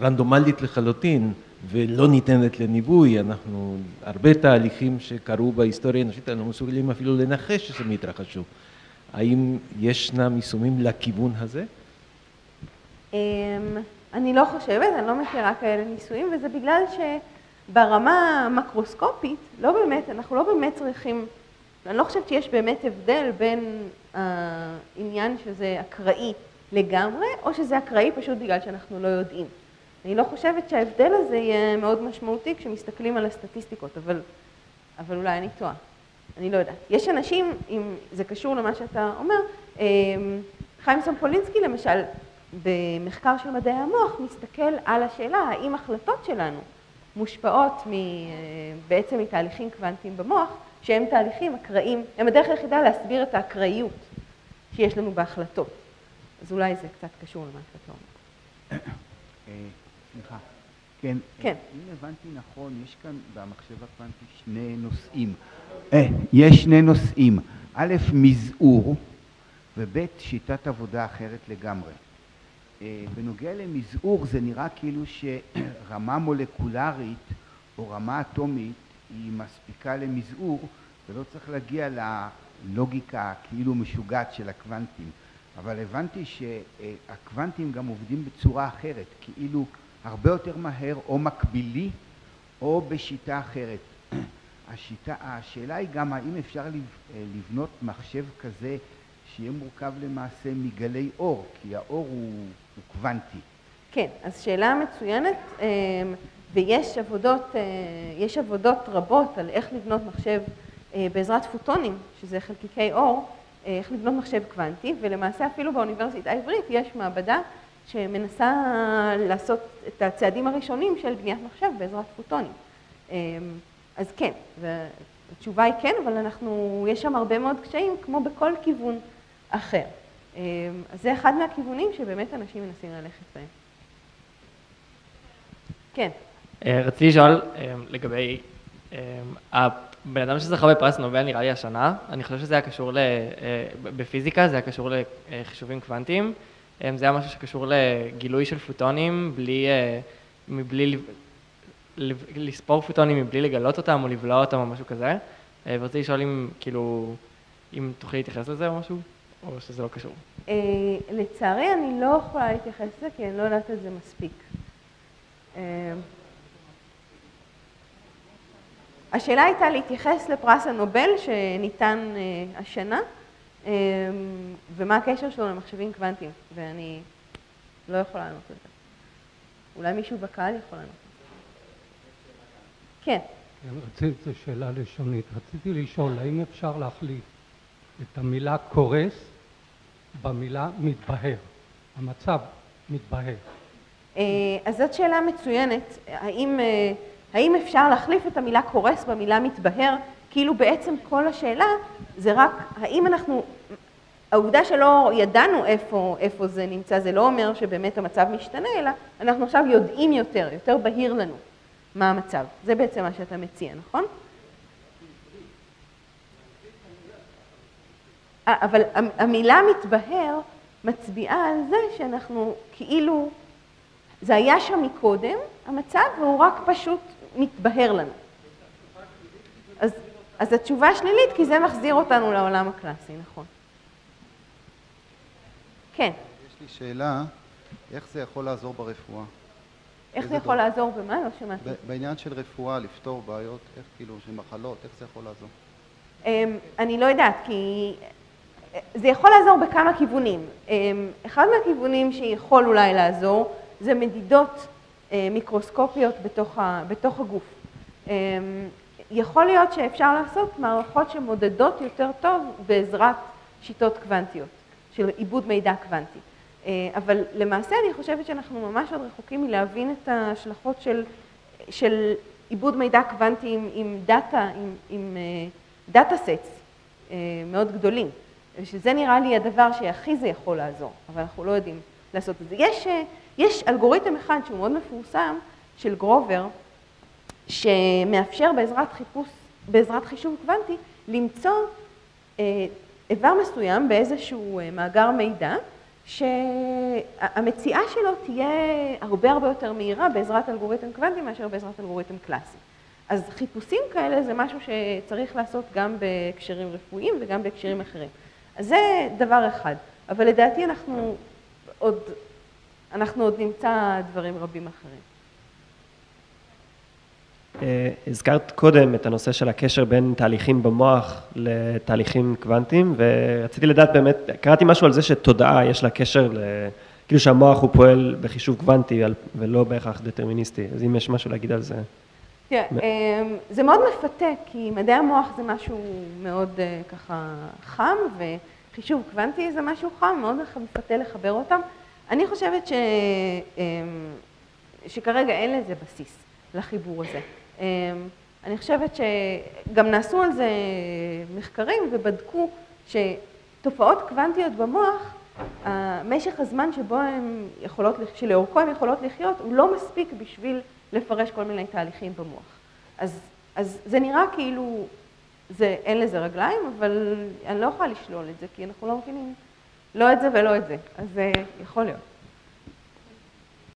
רנדומלית לחלוטין ולא ניתנת לניבוי, אנחנו, הרבה תהליכים שקרו בהיסטוריה האנושית, אנחנו מסוגלים אפילו לנחש שהם יתרחשו. האם ישנם יישומים לכיוון הזה? אני לא חושבת, אני לא מכירה כאלה ניסויים, וזה בגלל שברמה המקרוסקופית, לא באמת, אנחנו לא באמת צריכים, אני לא חושבת שיש באמת הבדל בין העניין שזה אקראי לגמרי, או שזה אקראי פשוט בגלל שאנחנו לא יודעים. אני לא חושבת שההבדל הזה יהיה מאוד משמעותי כשמסתכלים על הסטטיסטיקות, אבל, אבל אולי אני טועה. אני לא יודעת. יש אנשים, אם זה קשור למה שאתה אומר, חיים סומפולינסקי למשל, במחקר של מדעי המוח, מסתכל על השאלה האם החלטות שלנו מושפעות בעצם מתהליכים קוונטיים במוח, שהם תהליכים אקראיים, הם הדרך היחידה להסביר את האקראיות שיש לנו בהחלטות. אז אולי זה קצת קשור למה שאתה אומר. סליחה. כן. כן. אם הבנתי נכון, יש כאן במחשב הקוונטי שני נושאים. יש שני נושאים. א', מזעור, וב', שיטת עבודה אחרת לגמרי. בנוגע למזעור זה נראה כאילו שרמה מולקולרית או רמה אטומית היא מספיקה למזעור ולא צריך להגיע ללוגיקה כאילו משוגעת של הקוונטים. אבל הבנתי שהקוונטים גם עובדים בצורה אחרת, כאילו הרבה יותר מהר או מקבילי או בשיטה אחרת. (clears throat) השיטה, השאלה היא גם האם אפשר לבנות מחשב כזה שיהיה מורכב למעשה מגלי אור, כי האור הוא, קוונטי. כן, אז שאלה מצוינת, אמ, ויש עבודות, אה, יש עבודות רבות על איך לבנות מחשב אה, בעזרת פוטונים, שזה חלקיקי אור, אה, איך לבנות מחשב קוונטי, ולמעשה אפילו באוניברסיטה העברית יש מעבדה שמנסה לעשות את הצעדים הראשונים של בניית מחשב בעזרת פוטונים. אמ, אז כן, והתשובה היא כן, אבל אנחנו, יש שם הרבה מאוד קשיים, כמו בכל כיוון אחר. אמ, אז זה אחד מהכיוונים שבאמת אנשים מנסים ללכת בהם. כן. אה, רציתי לשאול אמ, לגבי הבן אדם שזכה בפרס נובל נראה לי השנה, אני חושב שזה היה קשור ל... אה, בפיזיקה, זה היה קשור לחישובים קוונטיים. אמ, זה היה משהו שקשור לגילוי של פוטונים בלי, אה, מבלי לספור פוטונים מבלי לגלות אותם או לבלוע אותם או משהו כזה. אה, ורציתי לשאול אם, כאילו, אם תוכלי להתייחס לזה או משהו, או שזה לא קשור. לצערי אני לא יכולה להתייחס לזה כי אני לא יודעת על זה מספיק. השאלה הייתה להתייחס לפרס הנובל שניתן uh, השנה, um, ומה הקשר שלו למחשבים קוונטיים, ואני לא יכולה לענות על זה. אולי מישהו בקהל יכול לענות. כן. כן, רציתי, זו שאלה לשונית. רציתי לשאול, האם אפשר להחליף את המילה קורס במילה מתבהר? המצב מתבהר. Uh, אז זאת שאלה מצוינת. האם... Uh, האם אפשר להחליף את המילה קורס במילה מתבהר, כאילו בעצם כל השאלה זה רק האם אנחנו, העובדה שלא ידענו איפה, איפה זה נמצא, זה לא אומר שבאמת המצב משתנה, אלא אנחנו עכשיו יודעים יותר, יותר בהיר לנו מה המצב. זה בעצם מה שאתה מציע, נכון? אבל המילה מתבהר מצביעה על זה שאנחנו כאילו, זה היה שם מקודם, המצב, והוא רק פשוט מתבהר לנו. אז, אז התשובה שלילית, כי זה מחזיר אותנו לעולם הקלאסי, נכון. כן. יש לי שאלה, איך זה יכול לעזור ברפואה? איך זה יכול דבר? לעזור במה? לא שמעתי. בעניין של רפואה, לפתור בעיות, איך כאילו, של מחלות, איך זה יכול לעזור? אמ, אני לא יודעת, כי זה יכול לעזור בכמה כיוונים. אמ, אחד מהכיוונים שיכול אולי לעזור זה מדידות אה, מיקרוסקופיות בתוך, ה, בתוך הגוף. אה, יכול להיות שאפשר לעשות מערכות שמודדות יותר טוב בעזרת שיטות קוונטיות, של עיבוד מידע קוונטי. אה, אבל למעשה אני חושבת שאנחנו ממש עוד רחוקים מלהבין את ההשלכות של, של עיבוד מידע קוונטי עם, עם data, עם, עם data sets מאוד גדולים. שזה נראה לי הדבר שהכי זה יכול לעזור, אבל אנחנו לא יודעים לעשות את זה. יש יש אלגוריתם אחד שהוא מאוד מפורסם, של גרובר, שמאפשר בעזרת חיפוש, בעזרת חישוב קוונטי, למצוא אה, איבר מסוים באיזשהו אה, מאגר מידע, שהמציאה שלו תהיה הרבה הרבה יותר מהירה בעזרת אלגוריתם קוונטי מאשר בעזרת אלגוריתם קלאסי. אז חיפושים כאלה זה משהו שצריך לעשות גם בהקשרים רפואיים וגם בהקשרים אחרים. אז זה דבר אחד, אבל לדעתי אנחנו עוד אנחנו עוד נמצא דברים רבים אחרים. אה, הזכרת קודם את הנושא של הקשר בין תהליכים במוח לתהליכים קוונטיים, ורציתי לדעת באמת, קראתי משהו על זה שתודעה יש לה קשר, ל... כאילו שהמוח הוא פועל בחישוב קוונטי ולא בהכרח דטרמיניסטי, אז אם יש משהו להגיד על זה. תראה, אמ, זה מאוד מפתה, כי מדעי המוח זה משהו מאוד אה, ככה חם, וחישוב קוונטי זה משהו חם, מאוד מפתה לחבר אותם. אני חושבת ש... אמ, שכרגע אין לזה בסיס, לחיבור הזה. אמ, אני חושבת שגם נעשו על זה מחקרים ובדקו שתופעות קוונטיות במוח, משך הזמן שבו הן יכולות, שלאורכו הן יכולות לחיות, הוא לא מספיק בשביל לפרש כל מיני תהליכים במוח. אז, אז זה נראה כאילו זה, אין לזה רגליים, אבל אני לא יכולה לשלול את זה, כי אנחנו לא מבינים לא את זה ולא את זה, אז זה יכול להיות.